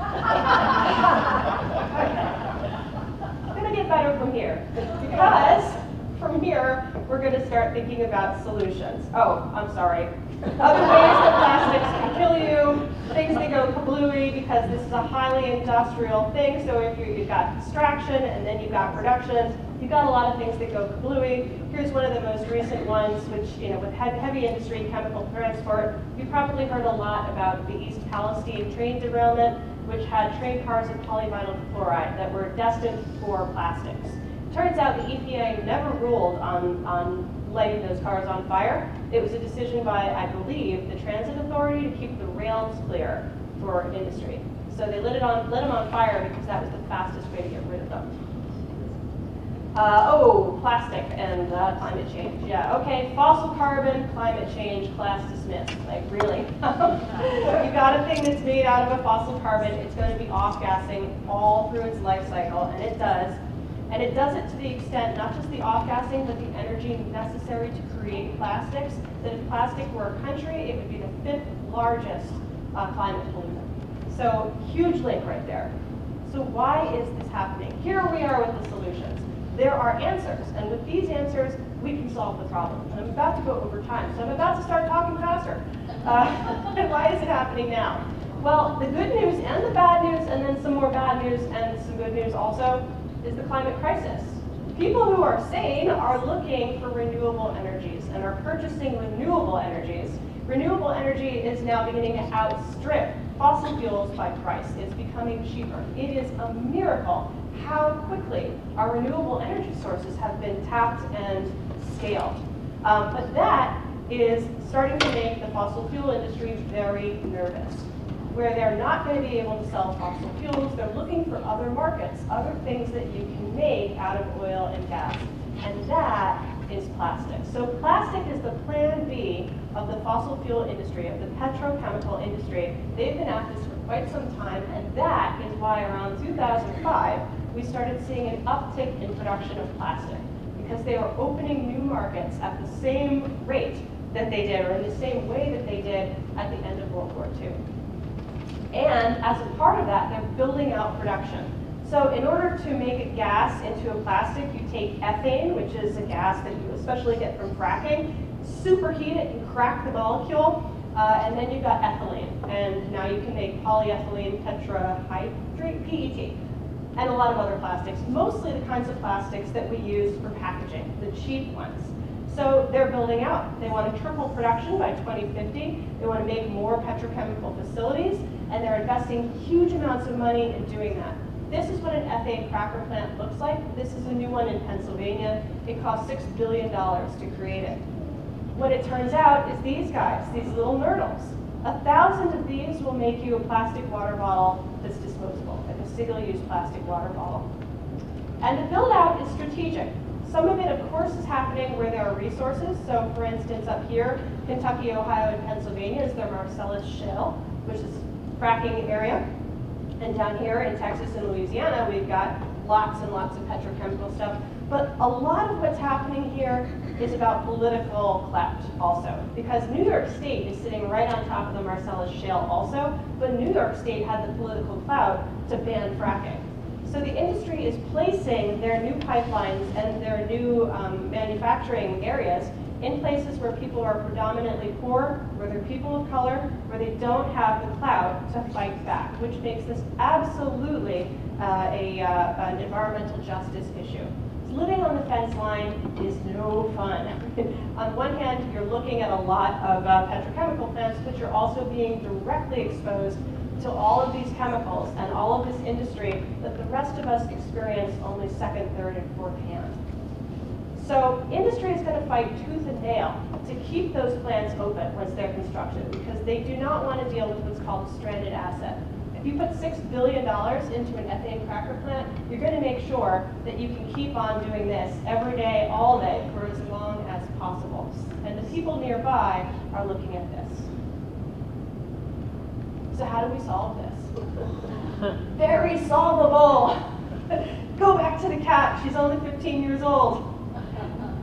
again. It's gonna get better from here. Because from here, we're gonna start thinking about solutions. Oh, I'm sorry. Other ways that plastics can kill you, things that go kablooey because this is a highly industrial thing. So if you, you've got extraction and then you've got production, you've got a lot of things that go kablooey. Here's one of the most recent ones, which, you know, with heavy, industry, chemical transport, you've probably heard a lot about the East Palestine train derailment, which had train cars of polyvinyl chloride that were destined for plastics. Turns out the EPA never ruled on, on lighting those cars on fire. It was a decision by, I believe, the transit authority to keep the rails clear for industry. So they lit it on, lit them on fire because that was the fastest way to get rid of them. Uh, oh, plastic and uh, climate change. Yeah, okay, fossil carbon, climate change, class dismissed. Like, really? *laughs* You've got a thing that's made out of a fossil carbon, it's going to be off-gassing all through its life cycle, and it does. And it does it to the extent, not just the off-gassing, but the energy necessary to create plastics, that if plastic were a country, it would be the fifth largest uh, climate pollutant. So huge link right there. So why is this happening? Here we are with the solutions. There are answers, and with these answers, we can solve the problem. And I'm about to go over time, so I'm about to start talking faster. Uh, *laughs* why is it happening now? Well, the good news and the bad news, and then some more bad news and some good news also, is the climate crisis. People who are sane are looking for renewable energies and are purchasing renewable energies. Renewable energy is now beginning to outstrip fossil fuels by price. It's becoming cheaper. It is a miracle how quickly our renewable energy sources have been tapped and scaled. Um, but that is starting to make the fossil fuel industry very nervous where they're not going to be able to sell fossil fuels. They're looking for other markets, other things that you can make out of oil and gas. And that is plastic. So plastic is the plan B of the fossil fuel industry, of the petrochemical industry. They've been at this for quite some time, and that is why around 2005, we started seeing an uptick in production of plastic because they are opening new markets at the same rate that they did, or in the same way that they did at the end of World War II. And as a part of that, they're building out production. So in order to make a gas into a plastic, you take ethane, which is a gas that you especially get from fracking, superheat it and crack the molecule, uh, and then you've got ethylene. And now you can make polyethylene tetrahydrate, PET, and a lot of other plastics, mostly the kinds of plastics that we use for packaging, the cheap ones. So they're building out. They want to triple production by 2050. They want to make more petrochemical facilities, and they're investing huge amounts of money in doing that. This is what an ethane cracker plant looks like. This is a new one in Pennsylvania. It cost $6 billion to create it. What it turns out is these guys, these little nurdles. A thousand of these will make you a plastic water bottle that's disposable, single-use plastic water bottle. And the build-out is strategic. Some of it, of course, is happening where there are resources. So, for instance, up here, Kentucky, Ohio, and Pennsylvania is the Marcellus Shale, which is fracking area. And down here in Texas and Louisiana, we've got lots and lots of petrochemical stuff. But a lot of what's happening here is about political clout also. Because New York State is sitting right on top of the Marcellus Shale also, but New York State had the political clout to ban fracking. So the industry is placing their new pipelines and their new um, manufacturing areas in places where people are predominantly poor, where they're people of color, where they don't have the clout to fight back, which makes this absolutely uh, a, uh, an environmental justice issue. Living on the fence line is no fun. *laughs* on one hand, you're looking at a lot of uh, petrochemical plants, but you're also being directly exposed to all of these chemicals and all of this industry that the rest of us experience only second, third, and fourth hand. So industry is going to fight tooth and nail to keep those plants open once they're constructed because they do not want to deal with what's called a stranded asset. If you put $6 billion into an ethane cracker plant, you're going to make sure that you can keep on doing this every day, all day, for as long as possible. And the people nearby are looking at this. So how do we solve this? *laughs* Very solvable. Go back to the cat. She's only 15 years old.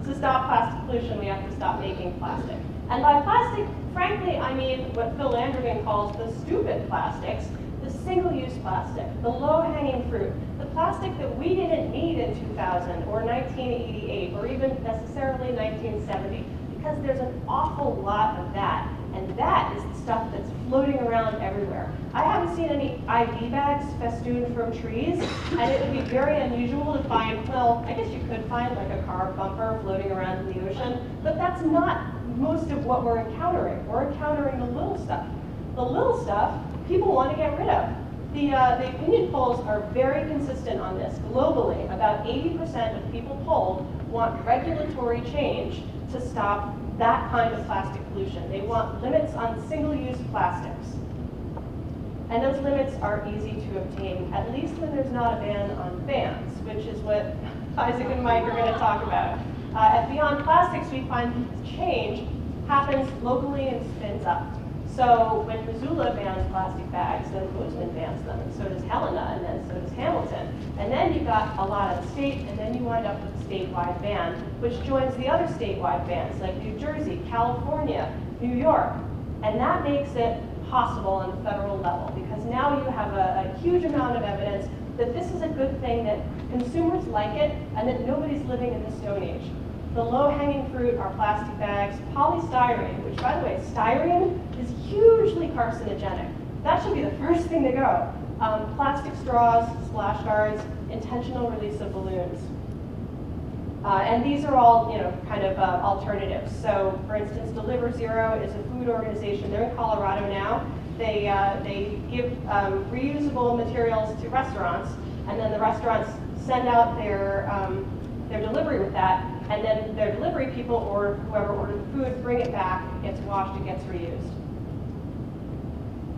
To stop plastic pollution, we have to stop making plastic. And by plastic, frankly, I mean what Phil Landrigan calls the stupid plastics, the single-use plastic, the low-hanging fruit, the plastic that we didn't need in 2000 or 1988 or even necessarily 1970, because there's an awful lot of that. And that is the stuff that's floating around everywhere. I haven't seen any IV bags festooned from trees, and it would be very unusual to find, well, I guess you could find like a car bumper floating around in the ocean, but that's not most of what we're encountering. We're encountering the little stuff. The little stuff, people want to get rid of. The, uh, the opinion polls are very consistent on this. Globally, about 80% of people polled want regulatory change to stop that kind of plastic pollution. They want limits on single-use plastics. And those limits are easy to obtain, at least when there's not a ban on bans, which is what *laughs* Isaac and Mike are going to talk about. Uh, at Beyond Plastics, we find change happens locally and spins up. So when Missoula bans plastic bags, then Bozeman bans them, and so does Helena, and then so does Hamilton. And then you've got a lot of state, and then you wind up with a statewide ban, which joins the other statewide bans, like New Jersey, California, New York. And that makes it possible on the federal level, because now you have a, a huge amount of evidence that this is a good thing, that consumers like it, and that nobody's living in the Stone Age. The low-hanging fruit are plastic bags, polystyrene, which by the way, styrene is hugely carcinogenic. That should be the *laughs* first thing to go. Um, plastic straws, splash guards, intentional release of balloons. Uh, and these are all, you know, kind of uh, alternatives. So, for instance, Deliver Zero is a food organization. They're in Colorado now. They, uh, they give um, reusable materials to restaurants, and then the restaurants send out their, um, their delivery with that, and then their delivery people or whoever ordered the food bring it back, gets washed, it gets reused.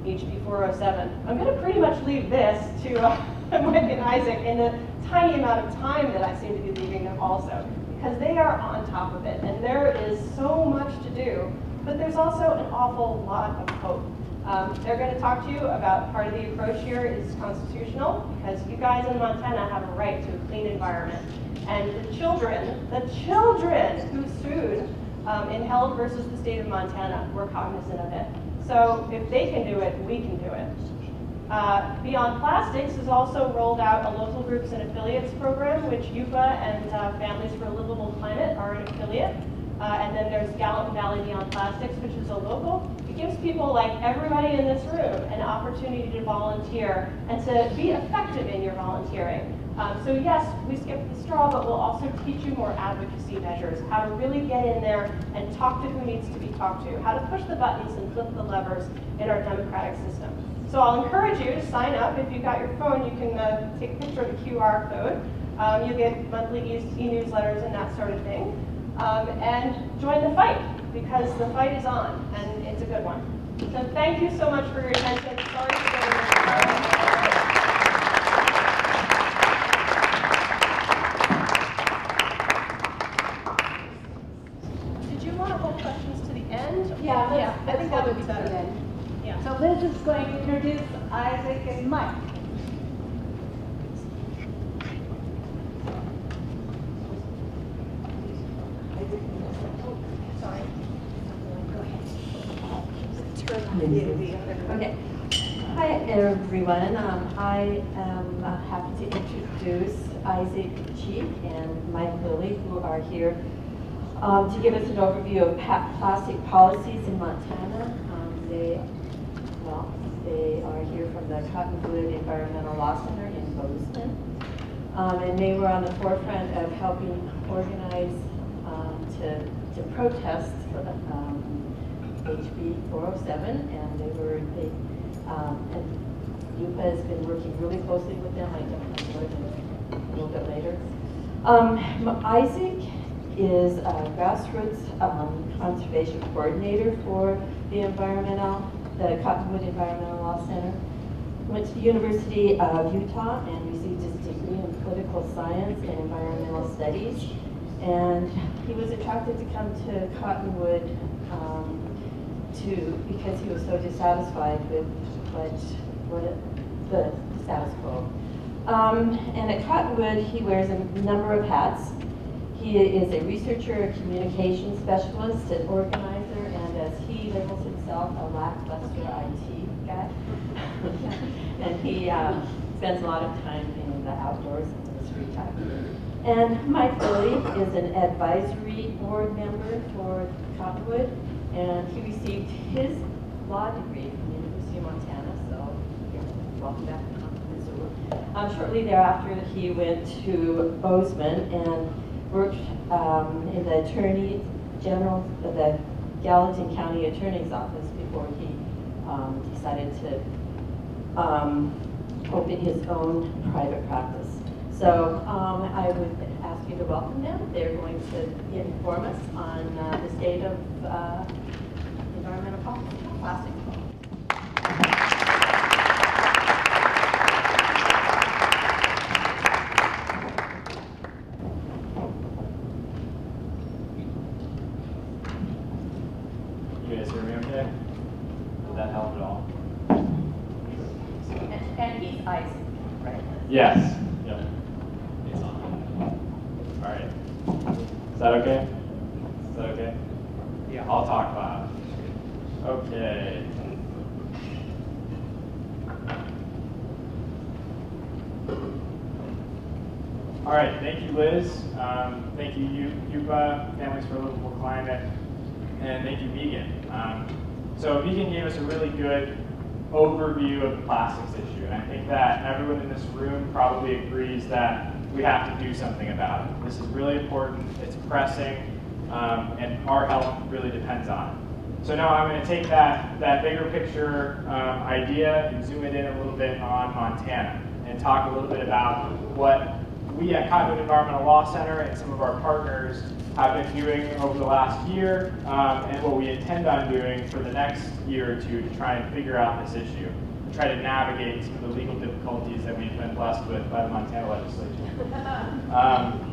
HB 407. I'm going to pretty much leave this to uh, *laughs* Mike and Isaac in the tiny amount of time that I seem to be leaving them also, because they are on top of it, and there is so much to do, but there's also an awful lot of hope. Um, they're going to talk to you about part of the approach here is constitutional, because you guys in Montana have a right to a clean environment. And the children, the children who sued um, in Held versus the state of Montana were cognizant of it. So if they can do it, we can do it. Uh, Beyond Plastics has also rolled out a local groups and affiliates program, which UPA and uh, Families for a Livable Planet are an affiliate. Uh, and then there's Gallatin Valley Beyond Plastics, which is a local. It gives people like everybody in this room an opportunity to volunteer and to be effective in your volunteering. Um, so yes, we skip the straw, but we'll also teach you more advocacy measures, how to really get in there and talk to who needs to be talked to, how to push the buttons and flip the levers in our democratic system. So I'll encourage you to sign up. If you've got your phone, you can uh, take a picture of the QR code. Um, you get monthly e-newsletters and that sort of thing. Um, and join the fight, because the fight is on, and it's a good one. So thank you so much for your attention. Sorry for going Did you want to hold questions to the end? Yeah, let's- Yeah, I let's think that would be have it to better. the end. Yeah. So Liz is going to introduce Isaac and Mike. Sorry. Okay. Hi, everyone. Um, I am uh, happy to introduce Isaac Cheek and Mike Lilly, who are here um, to give us an overview of plastic policies in Montana. Um, they, well, they are here from the Cottonwood Environmental Law Center in Bozeman. Um, and they were on the forefront of helping organize um, to, to protest um, HB 407, and they were, they, um, and UPA has been working really closely with them, I don't know a little bit later. Um, Isaac is a grassroots um, conservation coordinator for the environmental, the Cottonwood Environmental Law Center. Went to the University of Utah and received his degree in political science and environmental studies. And he was attracted to come to Cottonwood um, to because he was so dissatisfied with what it, the status quo. Um, and at Cottonwood, he wears a number of hats. He is a researcher, a communication specialist, an organizer, and as he labels himself, a lackluster IT guy. *laughs* and he uh, spends a lot of time in the outdoors in his free time. And Mike Lilly is an advisory board member for Cottonwood, and he received his law degree from the University of Montana, so yeah, Um, shortly thereafter, he went to Bozeman and worked um, in the Attorney General, the Gallatin County Attorney's Office before he um, decided to um, open his own private practice. So um, I would ask you to welcome them. They're going to inform us on uh, the state of uh, environmental plastic policy. You guys hear me okay? Did that help at all? And, and he's Isaac, right? Yes. Yep. It's on. All right. Is that okay? Is that okay? Yeah. I'll talk loud. Okay. All right, thank you, Liz. Um, thank you, U- Yuba, Families for a Livable Climate, and thank you, Megan. Um, so gave us a really good overview of the plastics issue, and I think that everyone in this room probably agrees that we have to do something about it. This is really important, it's pressing, um, and our health really depends on it. So now I'm going to take that, that bigger picture um, idea and zoom it in a little bit on Montana and talk a little bit about what we at Cottonwood Environmental Law Center and some of our partners have been doing over the last year um, and what we intend on doing for the next year or two to try and figure out this issue and try to navigate some of the legal difficulties that we've been blessed with by the Montana legislature. *laughs* Um,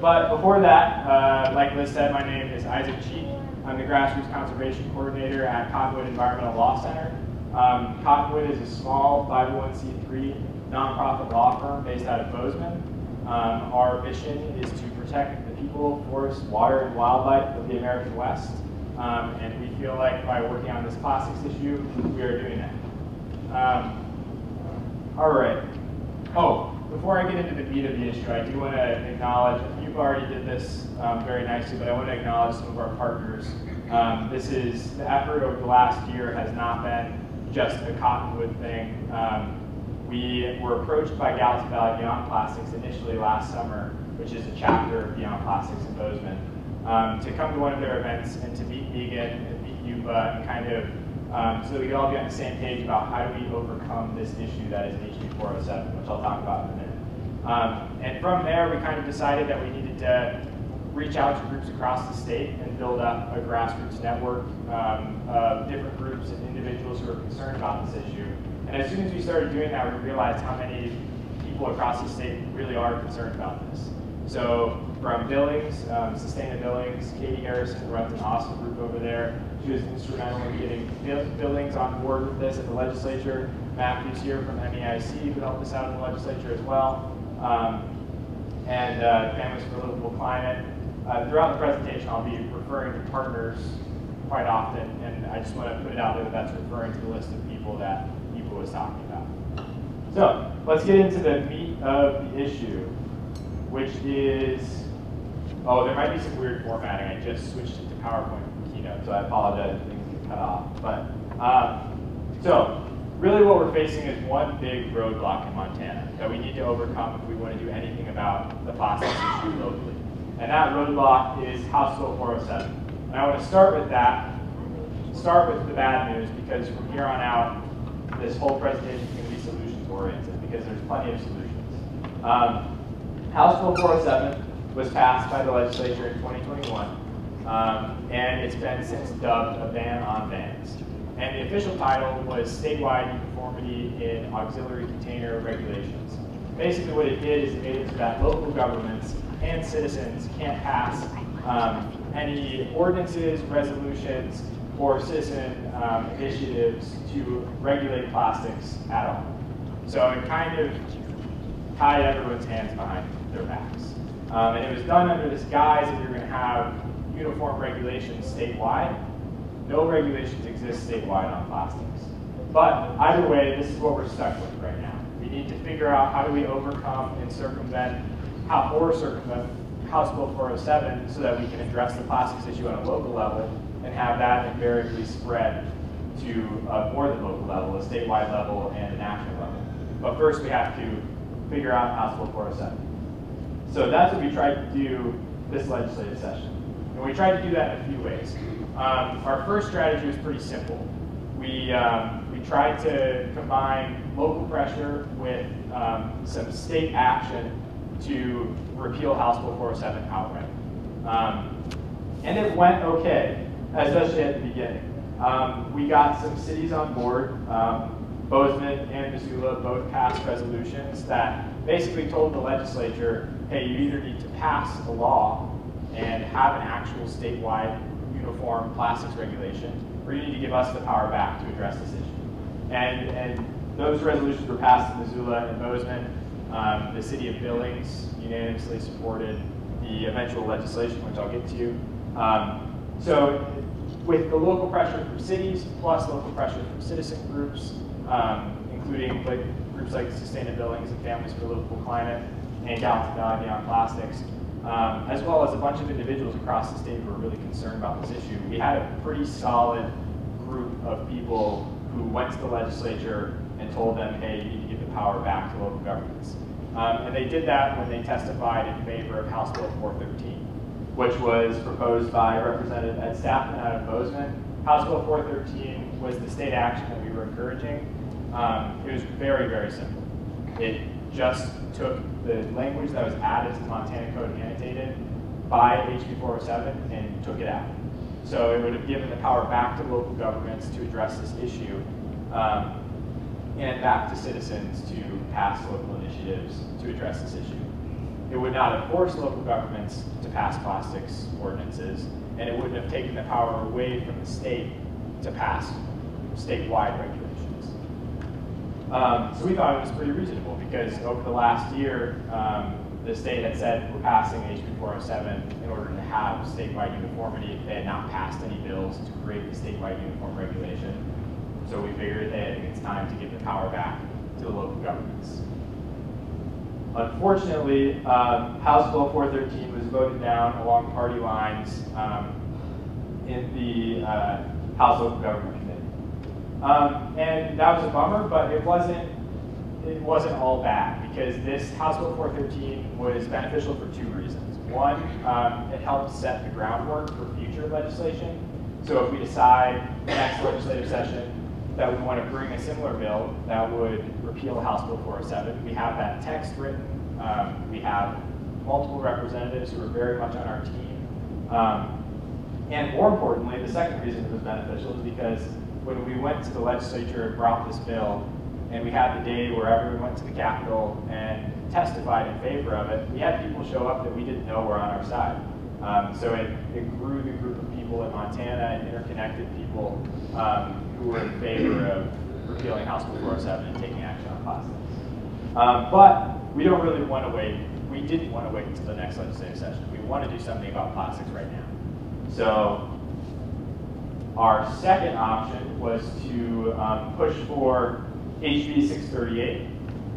but before that, uh, like Liz said, my name is Isaac Cheek. I'm the Grassroots Conservation Coordinator at Cottonwood Environmental Law Center. Um, Cottonwood is a small 501c3 nonprofit law firm based out of Bozeman. Um, our mission is to protect the people, forests, water, and wildlife of the American West. Um, and we feel like by working on this plastics issue, we are doing that. Um, all right. Oh, before I get into the meat of the issue, I do want to acknowledge, you've already did this um, very nicely, but I want to acknowledge some of our partners. Um, this is, the effort over the last year has not been just a Cottonwood thing. Um, we were approached by Gallatin Valley Beyond Plastics initially last summer, which is a chapter of Beyond Plastics in Bozeman, um, to come to one of their events and to meet Megan and meet Yuba and kind of um, so that we could all be on the same page about how do we overcome this issue that is HB 407, which I'll talk about in a minute. Um, and from there, we kind of decided that we needed to reach out to groups across the state and build up a grassroots network um, of different groups and individuals who are concerned about this issue. And as soon as we started doing that, we realized how many people across the state really are concerned about this. So from Billings, um, Sustained Billings, Katie Harrison runs an awesome group over there. She was instrumental in getting Billings on board with this at the legislature. Matthew's here from MEIC who helped us out in the legislature as well. Um, and uh, Families for a Livable Climate. Uh, throughout the presentation, I'll be referring to partners quite often, and I just want to put it out there that that's referring to the list of people that people was talking about. So let's get into the meat of the issue, which is, oh, there might be some weird formatting. I just switched it to PowerPoint from Keynote, so I apologize if things get cut off. But um, so really what we're facing is one big roadblock in Montana that we need to overcome if we want to do anything about the plastics issue locally. And that roadblock is House Bill 407. And I want to start with that, start with the bad news, because from here on out, this whole presentation is going to be solutions oriented, because there's plenty of solutions. Um, House Bill 407 was passed by the legislature in 2021, um, and it's been since dubbed a ban on bans. And the official title was Statewide Uniformity in Auxiliary Container Regulations. Basically what it did is it made it so that local governments and citizens can't pass um, any ordinances, resolutions, or citizen um, initiatives to regulate plastics at all. So it kind of tied everyone's hands behind their backs. Um, and it was done under this guise that you're going to have uniform regulations statewide. No regulations exist statewide on plastics. But either way, this is what we're stuck with right now. We need to figure out how do we overcome and circumvent, how or circumvent House Bill 407 so that we can address the plastics issue on a local level and have that invariably spread to a more than local level, a statewide level and a national level. But first we have to figure out House Bill 407. So that's what we tried to do this legislative session. And we tried to do that in a few ways. Um, our first strategy was pretty simple. We, um, we tried to combine local pressure with um, some state action to repeal House Bill 407 outright. Um, and it went okay, especially at the beginning. Um, we got some cities on board. Um, Bozeman and Missoula both passed resolutions that basically told the legislature, you either need to pass a law and have an actual statewide uniform plastics regulation, or you need to give us the power back to address this issue. And, and those resolutions were passed in Missoula and Bozeman. Um, the city of Billings unanimously supported the eventual legislation, which I'll get to. Um, so with the local pressure from cities, plus local pressure from citizen groups, um, including like groups like Sustainable Billings and Families for Livable Climate and Beyond Plastics, um, as well as a bunch of individuals across the state who are really concerned about this issue. We had a pretty solid group of people who went to the legislature and told them, hey, you need to give the power back to local governments. Um, and they did that when they testified in favor of House Bill 413, which was proposed by Representative Ed Stafman out of Bozeman. House Bill 413 was the state action that we were encouraging. Um, it was very, very simple. It just took the language that was added to Montana Code annotated by HB 407 and took it out. So it would have given the power back to local governments to address this issue um, and back to citizens to pass local initiatives to address this issue. It would not have forced local governments to pass plastics ordinances, and it wouldn't have taken the power away from the state to pass statewide regulations. Um, so we thought it was pretty reasonable because over the last year, um, the state had said we're passing HB 407 in order to have statewide uniformity. They had not passed any bills to create the statewide uniform regulation. So we figured, think it's time to give the power back to the local governments. Unfortunately, um, House Bill 413 was voted down along party lines um, in the uh, House Local Government. Um, and that was a bummer, but it wasn't, it wasn't all bad because this House Bill 413 was beneficial for two reasons. One, um, it helped set the groundwork for future legislation. So if we decide next legislative session that we want to bring a similar bill that would repeal House Bill 407. We have that text written. Um, we have multiple representatives who are very much on our team. Um, and more importantly, the second reason it was beneficial is because when we went to the legislature and brought this bill, and we had the day where everyone went to the Capitol and testified in favor of it, we had people show up that we didn't know were on our side. Um, so it, it grew the group of people in Montana and interconnected people um, who were in favor of repealing House Bill 407 and taking action on plastics. Um, but we don't really want to wait. We didn't want to wait until the next legislative session. We want to do something about plastics right now. So our second option was to um, push for HB 638,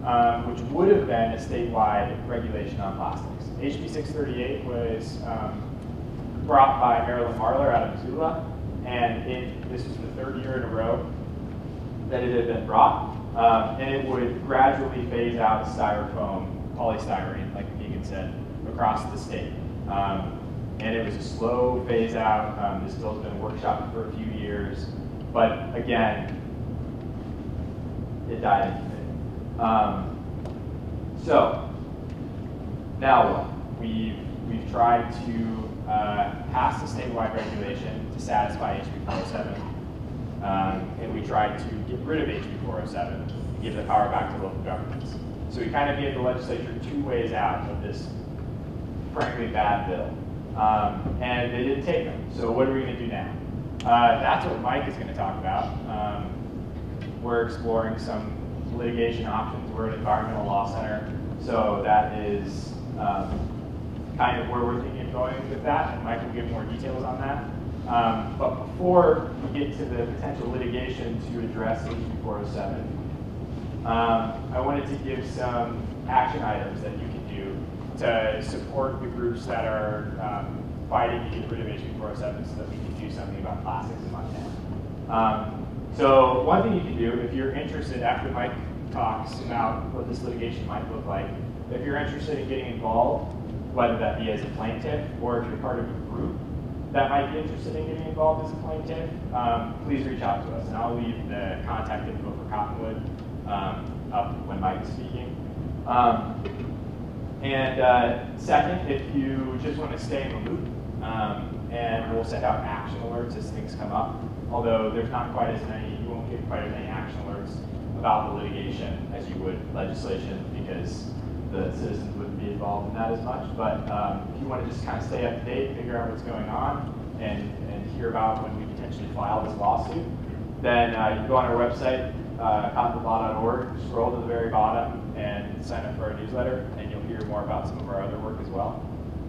um, which would have been a statewide regulation on plastics. HB 638 was um, brought by Marilyn Marler out of Missoula, and it, this was the third year in a row that it had been brought, um, and it would gradually phase out styrofoam, polystyrene, like Megan said, across the state. Um, and it was a slow phase out. Um, this bill's been workshopped for a few years, but again, it died in. Um, so, now what? We've we've tried to uh, pass the statewide regulation to satisfy HB 407. Um, and we tried to get rid of HB 407 and give the power back to local governments. So we kind of gave the legislature two ways out of this frankly bad bill. Um, and they didn't take them. So what are we going to do now? Uh, that's what Mike is going to talk about. Um, we're exploring some litigation options. We're an environmental law center, so that is um, kind of where we're thinking of going with that, and Mike will give more details on that. Um, but before we get to the potential litigation to address HB 407, um, I wanted to give some action items that you to support the groups that are um, fighting to get rid of HB 407 so that we can do something about plastics in Montana. Um, so one thing you can do, if you're interested, after Mike talks about what this litigation might look like, if you're interested in getting involved, whether that be as a plaintiff or if you're part of a group that might be interested in getting involved as a plaintiff, um, please reach out to us. And I'll leave the contact info for Cottonwood um, up when Mike is speaking. Um, and uh, second, if you just want to stay in the loop, um, and we'll send out action alerts as things come up. Although there's not quite as many, you won't get quite as many action alerts about the litigation as you would legislation because the citizens wouldn't be involved in that as much. But um, if you want to just kind of stay up to date, figure out what's going on, and, and hear about when we potentially file this lawsuit, then uh, you go on our website, uh, scroll to the very bottom, and sign up for our newsletter, hear more about some of our other work as well.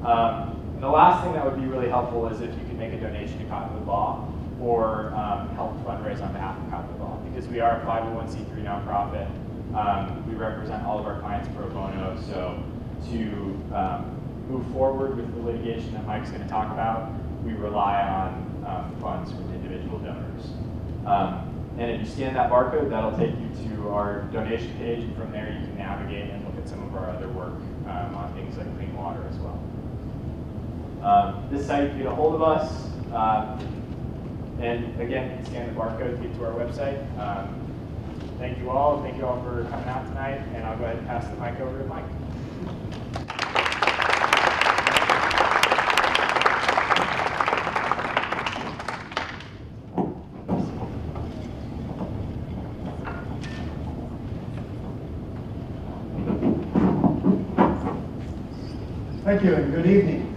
Um, and the last thing that would be really helpful is if you could make a donation to Cottonwood Law or um, help fundraise on behalf of Cottonwood Law. Because we are a 501c3 nonprofit, um, we represent all of our clients pro bono, so to um, move forward with the litigation that Mike's going to talk about, we rely on um, funds from individual donors. Um, and if you scan that barcode, that'll take you to our donation page, and from there you can navigate and look at some of our other work um, on things like clean water as well. Um, this site, you get a hold of us. Um, and again, can scan the barcode to get to our website. Um, thank you all. Thank you all for coming out tonight. And I'll go ahead and pass the mic over to Mike. Thank you and good evening.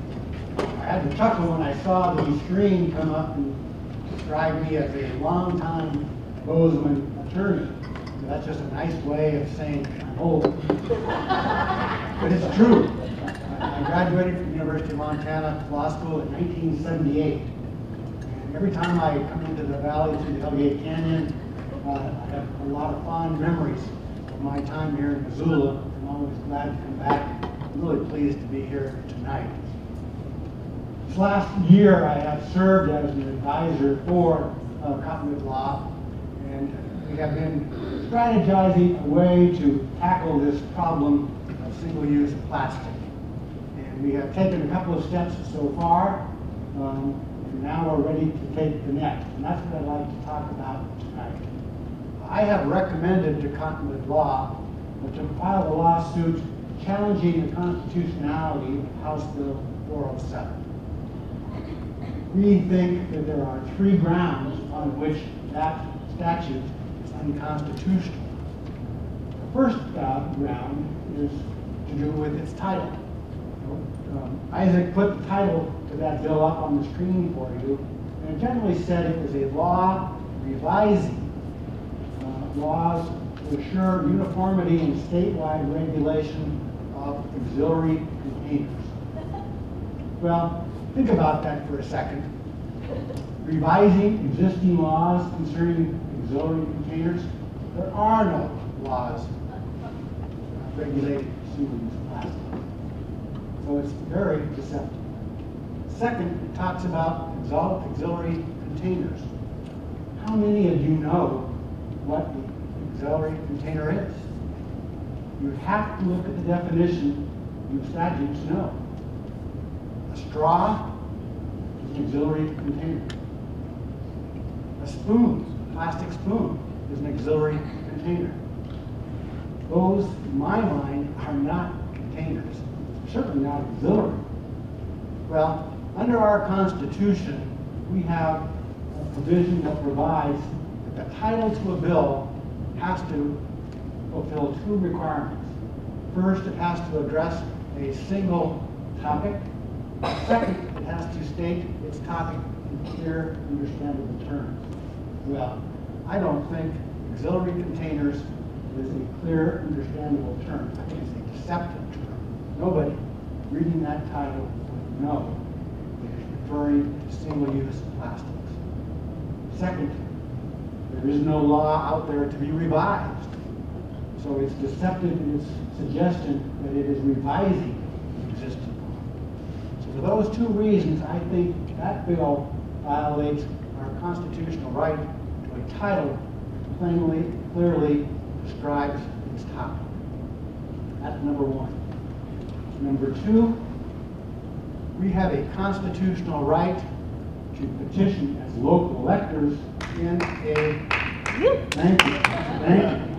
I had to chuckle when I saw the screen come up and describe me as a longtime Bozeman attorney. That's just a nice way of saying I'm old. But it's true. I graduated from the University of Montana Law School in 1978. And every time I come into the valley through the Hellgate Canyon, uh, I have a lot of fond memories of my time here in Missoula. I'm always glad to come back. Really pleased to be here tonight. This last year, I have served as an advisor for uh, Cottonwood Law, and we have been strategizing a way to tackle this problem of single-use plastic. And we have taken a couple of steps so far, um, and now we're ready to take the next. And that's what I'd like to talk about tonight. I have recommended to Cottonwood Law to file a lawsuit challenging the constitutionality of House Bill 407. We think that there are three grounds on which that statute is unconstitutional. The first uh, ground is to do with its title. Um, Isaac put the title to that bill up on the screen for you, and it generally said it was a law revising uh, laws to assure uniformity in statewide regulation of auxiliary containers. Well, think about that for a second. Revising existing laws concerning auxiliary containers, there are no laws regulating single-use plastic. So it's very deceptive. Second, it talks about auxiliary containers. How many of you know what the auxiliary container is? You have to look at the definition in the statute to know. A straw is an auxiliary container. A spoon, a plastic spoon, is an auxiliary container. Those, in my mind, are not containers. Certainly not auxiliary. Well, under our Constitution, we have a provision that provides that the title to a bill has to fulfill two requirements. First, it has to address a single topic. Second, it has to state its topic in clear, understandable terms. Well, I don't think auxiliary containers is a clear, understandable term. I think it's a deceptive term. Nobody reading that title would know it is referring to single-use plastics. Second, there is no law out there to be revised. So it's deceptive in its suggestion that it is revising existing law. So for those two reasons, I think that bill violates our constitutional right to a title plainly, clearly describes its topic. That's number one. Number two, we have a constitutional right to petition as local electors in a, thank you, thank you.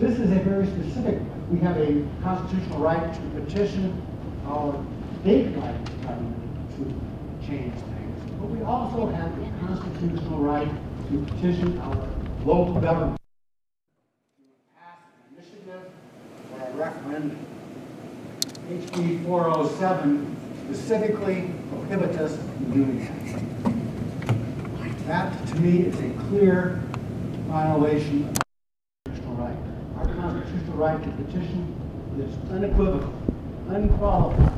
This is a very specific, we have a constitutional right to petition our state government to change things. But we also have a constitutional right to petition our local government to pass an initiative or a referendum. HB 407 specifically prohibits us from doing that. That, to me, is a clear violation of constitutional right. Our constitutional right to petition is unequivocal, unqualified,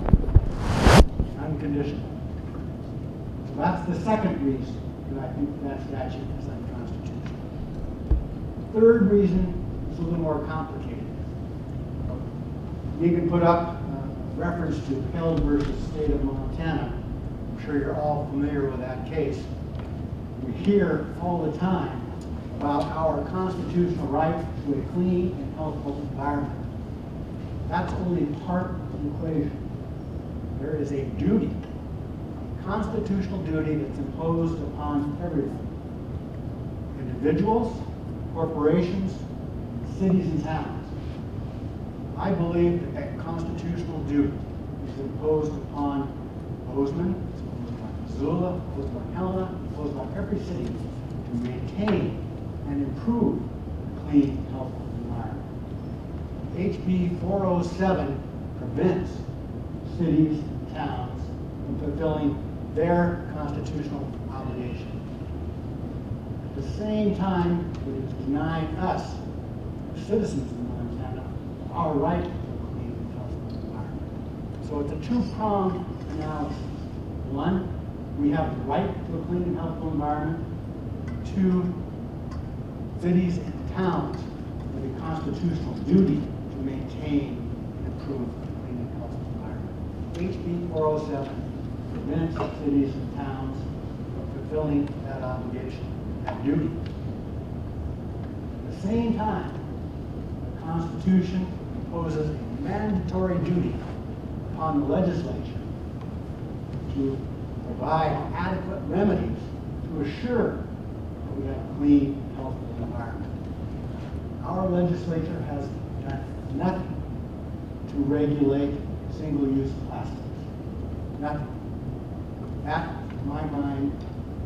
unconditional. So that's the second reason that I think that statute is unconstitutional. Third reason is a little more complicated. You can put up uh, reference to Held versus State of Montana. I'm sure you're all familiar with that case. We hear all the time about our constitutional right to a clean and healthful environment. That's only part of the equation. There is a duty, a constitutional duty that's imposed upon everyone. Individuals, corporations, cities and towns. I believe that that constitutional duty is imposed upon Bozeman, it's imposed by Missoula, imposed by Helena, imposed by every city to maintain and improve clean, healthful environment. HB 407 prevents cities and towns from fulfilling their constitutional obligation. At the same time, it is denying us, citizens of Montana, our right to a clean and healthy environment. So it's a two-pronged analysis. One, we have the right to a clean and healthful environment. Two, cities and towns have a constitutional duty to maintain and improve a clean and healthy environment. HB 407 prevents cities and towns from fulfilling that obligation, that duty. At the same time, the Constitution imposes a mandatory duty upon the legislature to provide adequate remedies to assure that we have clean, healthy environment. Our legislature has done nothing to regulate single-use plastics. Nothing. That, in my mind,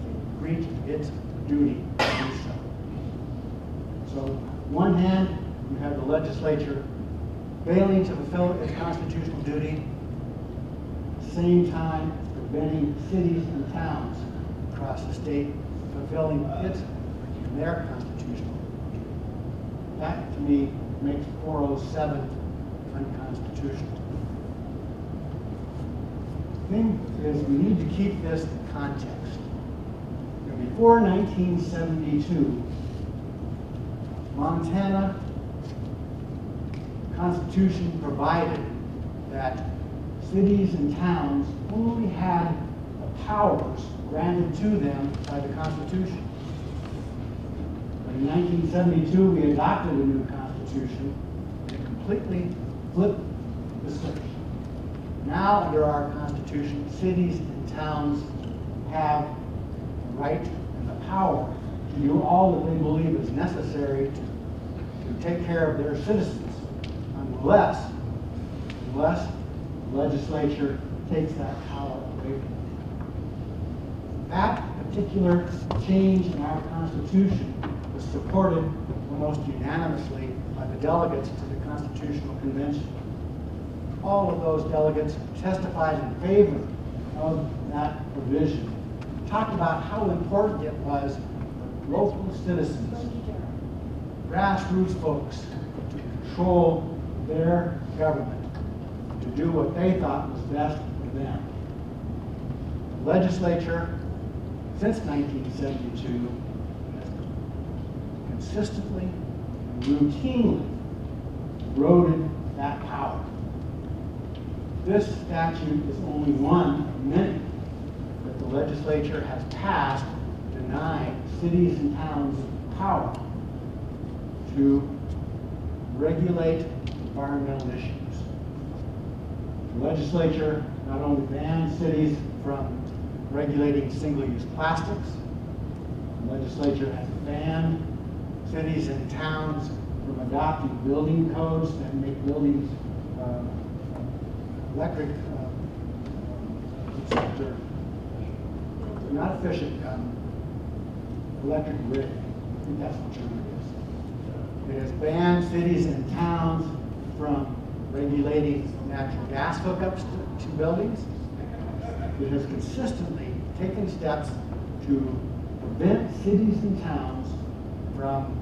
is a breach of its duty to do so. So, on one hand, you have the legislature failing to fulfill its constitutional duty, same time preventing cities and towns across the state fulfilling its and their constitutional duty. That, to me, makes 407 unconstitutional. The thing is, we need to keep this in context. Before 1972, Montana Constitution provided that cities and towns only had the powers granted to them by the Constitution. In 1972, we adopted a new Constitution that completely flipped the switch. Now, under our Constitution, cities and towns have the right and the power to do all that they believe is necessary to, take care of their citizens unless, unless the legislature takes that power away from it. That particular change in our Constitution was supported almost unanimously by the delegates to the Constitutional Convention. All of those delegates testified in favor of that provision, talked about how important it was for local citizens, grassroots folks, to control their government, to do what they thought was best for them. The legislature, since 1972, has consistently routinely eroded that power. This statute is only one of many that the legislature has passed denying cities and towns power to regulate environmental issues. The legislature not only banned cities from regulating single-use plastics, the legislature has banned cities and towns from adopting building codes that make buildings uh, electric, uh, not efficient, um, electric grid. I think that's what it is. It has banned cities and towns from regulating natural gas hookups to, to buildings. It has consistently taken steps to prevent cities and towns from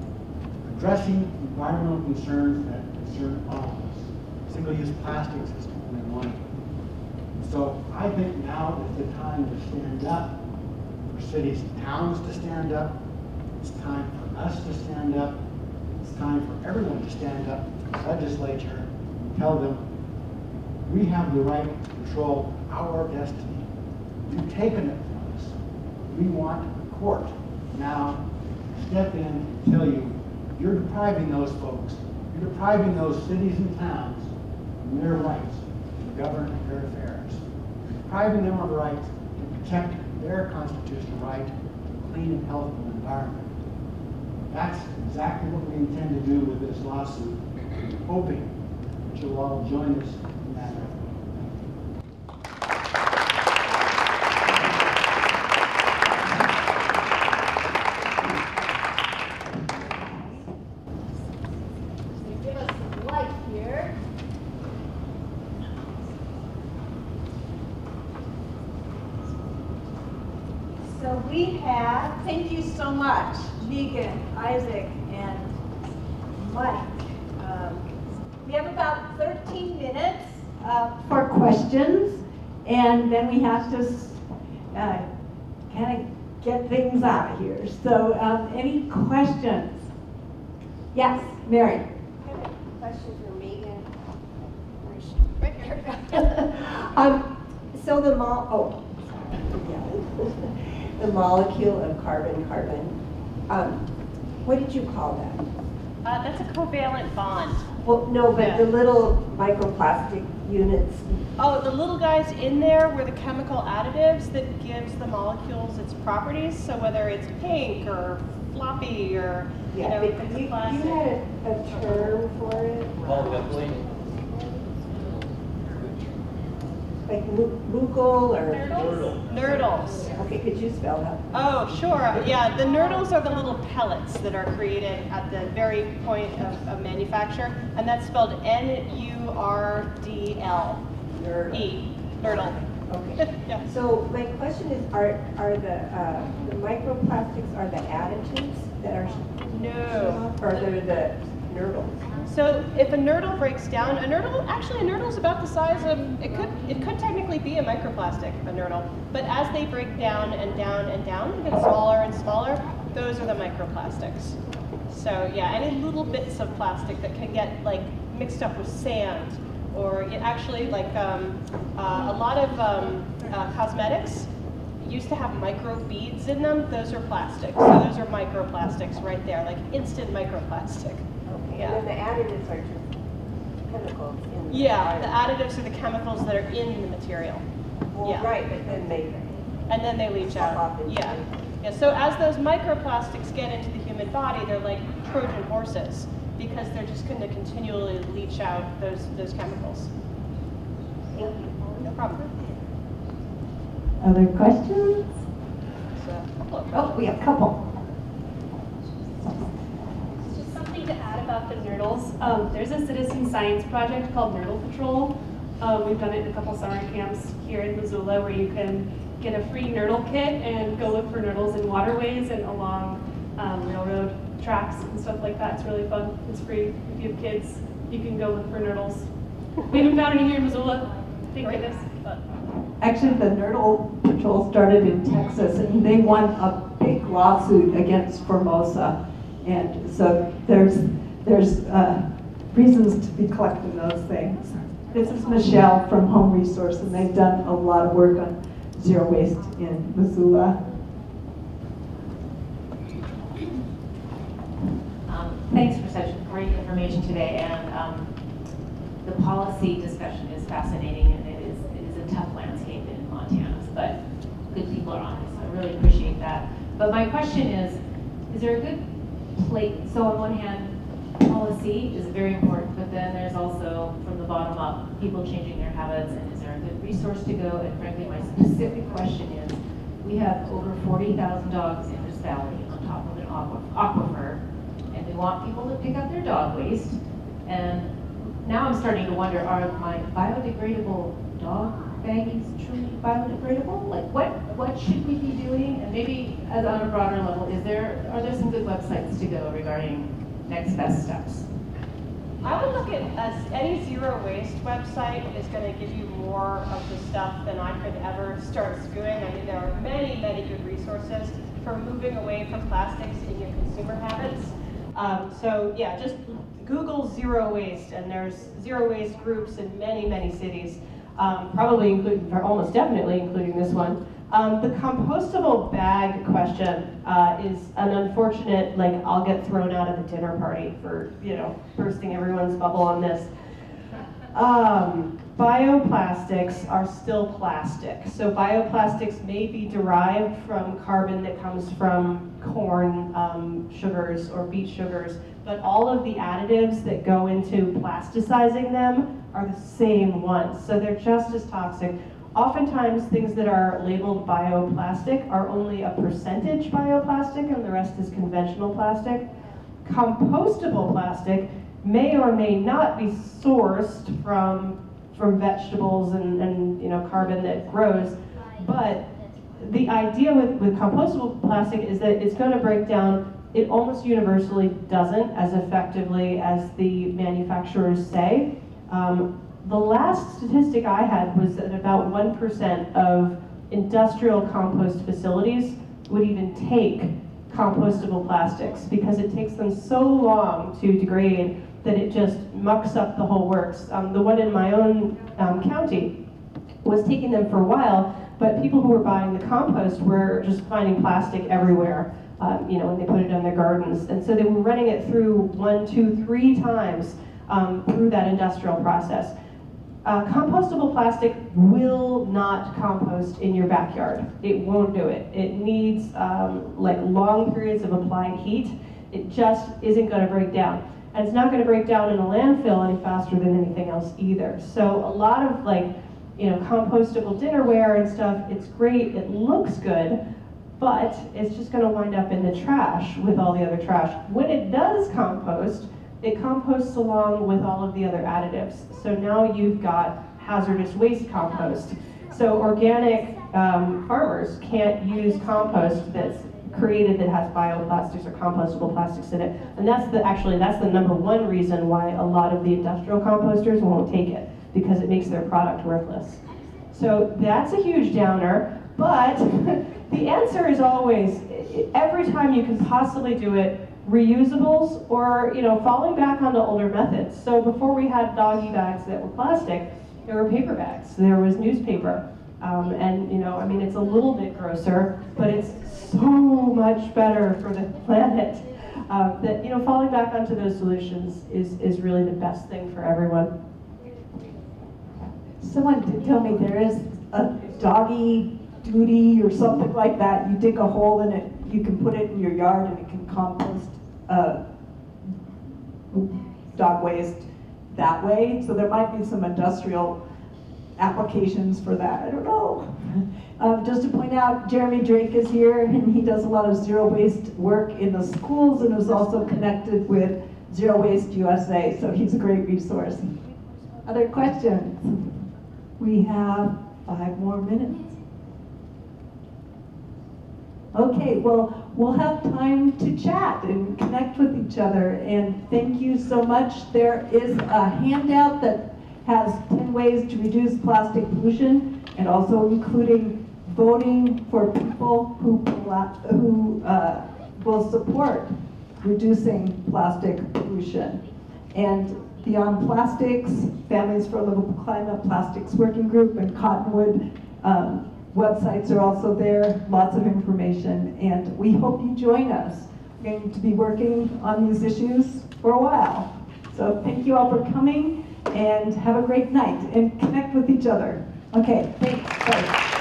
addressing environmental concerns that concern all of us. Single-use plastics is only one. So I think now is the time to stand up for cities and towns to stand up. It's time for us to stand up. It's time for everyone to stand up to the legislature and tell them, we have the right to control our destiny. You've taken it from us. We want a court now step in and tell you, you're depriving those folks, you're depriving those cities and towns of their rights to govern their affairs. You're depriving them of the right to protect their constitutional right to a clean and healthful environment. That's exactly what we intend to do with this lawsuit, hoping that you'll all join us in that effort. Give us some light here. So we have, thank you so much, Megan, Isaac, and Mike. Um, We have about 13 minutes uh, for questions, and then we have to kind of get things out of here. So um, any questions? Yes, Mary? Question for Megan. Right *laughs* here. Um, so the mo, oh, yeah. *laughs* the molecule of carbon-carbon, um, what did you call that? Uh, that's a covalent bond. Well, no, but Yeah. the little microplastic units, Oh, the little guys in there were the chemical additives that gives the molecules its properties. So whether it's pink or floppy or, you know, but it's you, you had a, a term for it, Polyethylene. Like lu- or? Nurdles? Nurdles. Okay, could you spell that? Oh, sure. Yeah, the nurdles are the little pellets that are created at the very point of, of manufacture, and that's spelled N-U-R-D-L. Nerd. E. Nurdle. Okay. *laughs* yeah. So my question is, are, are the, uh, the microplastics, are the additives that are? No. Or they're the nurdles? So if a nurdle breaks down, a nurdle, actually a nurdle is about the size of, it could, it could technically be a microplastic, a nurdle. But as they break down and down and down, and get smaller and smaller, those are the microplastics. So yeah, any little bits of plastic that can get like mixed up with sand, or it actually like um, uh, a lot of um, uh, cosmetics used to have micro beads in them. Those are plastics. So those are microplastics right there, like instant microplastic. Okay, Yeah. and then the additives are just chemicals in the Yeah, the additives are the chemicals that are in the material. Well, yeah. right, but then they, And then they leach out. Yeah. Yeah, so as those microplastics get into the human body, they're like Trojan horses because they're just going to continually leach out those, those chemicals. thank. No problem. Other questions? Oh, we have a couple. Just to add about the Nurdles. Um, there's a citizen science project called Nurdle Patrol. Um, we've done it in a couple summer camps here in Missoula where you can get a free Nurdle kit and go look for Nurdles in waterways and along um, railroad tracks and stuff like that. It's really fun. It's free. If you have kids, you can go look for Nurdles. We haven't found any here in Missoula, thank goodness. But Actually, the Nurdle Patrol started in Texas, and they won a big lawsuit against Formosa. And so there's, there's uh, reasons to be collecting those things. This is Michelle from Home Resource, and they've done a lot of work on zero waste in Missoula. Um, Thanks for such great information today, and um, the policy discussion is fascinating, and it is, it is a tough landscape in Montana, but good people are on it, so I really appreciate that. But my question is, is there a good plate, so on one hand, policy is very important, but then there's also, from the bottom up, people changing their habits, and is there a good resource to go? And frankly, my specific question is, we have over 40,000 dogs in this valley on top of an aquifer, and we want people to pick up their dog waste. And now I'm starting to wonder, are my biodegradable dog baggies truly biodegradable? Like, what, what should we be doing? And maybe as on a broader level, is there, are there some good websites to go regarding next best steps? I would look at, any zero waste website is gonna give you more of the stuff than I could ever start spewing. I mean, there are many, many good resources for moving away from plastics in your consumer habits. Um, so yeah, just Google zero waste, and there's zero waste groups in many, many cities, um, probably including, or almost definitely including this one. Um, the compostable bag question uh, is an unfortunate, like, I'll get thrown out of the dinner party for, you know, bursting everyone's bubble on this. Um, bioplastics are still plastic. So bioplastics may be derived from carbon that comes from corn um, sugars or beet sugars, but all of the additives that go into plasticizing them are the same ones. So they're just as toxic. Oftentimes, things that are labeled bioplastic are only a percentage bioplastic and the rest is conventional plastic. Compostable plastic may or may not be sourced from, from vegetables and, and you know, carbon that grows, but the idea with, with compostable plastic is that it's going to break down. It almost universally doesn't as effectively as the manufacturers say. Um, the last statistic I had was that about 1% of industrial compost facilities would even take compostable plastics because it takes them so long to degrade that it just mucks up the whole works. Um, the one in my own um, county was taking them for a while, but people who were buying the compost were just finding plastic everywhere, um, you know, when they put it in their gardens. And so they were running it through one, two, three times um, through that industrial process. Uh, compostable plastic will not compost in your backyard. It won't do it. It needs um, like long periods of applied heat. It just isn't going to break down. And it's not going to break down in a landfill any faster than anything else either. So a lot of like, you know, compostable dinnerware and stuff, it's great, it looks good, but it's just going to wind up in the trash with all the other trash. When it does compost, it composts along with all of the other additives. So now you've got hazardous waste compost. So organic um, farmers can't use compost that's created that has bioplastics or compostable plastics in it. And that's the actually that's the number one reason why a lot of the industrial composters won't take it because it makes their product worthless. So that's a huge downer, but *laughs* the answer is always every time you can possibly do it reusables or you know falling back onto older methods. So before we had doggy bags that were plastic there were paper bags. There was newspaper. Um, and you know i mean it's a little bit grosser but it's so much better for the *laughs* planet. Um, that you know falling back onto those solutions is is really the best thing for everyone. Someone did tell me there is a doggy duty or something like that. You dig a hole in it, you can put it in your yard and it can compost uh, dog waste that way. So there might be some industrial applications for that. I don't know. Um, just to point out, Jeremy Drake is here, and he does a lot of zero waste work in the schools and is also connected with Zero Waste USA, so he's a great resource. Other questions? We have five more minutes. Okay, well, we'll have time to chat and connect with each other, and thank you so much. There is a handout that has 10 ways to reduce plastic pollution, and also including voting for people who, who uh, will support reducing plastic pollution. And Beyond Plastics, Families for a Livable Climate, Plastics Working Group, and Cottonwood um, websites are also there, lots of information, and we hope you join us. We're going to be working on these issues for a while. So thank you all for coming, and have a great night, and connect with each other. Okay, thanks. Bye.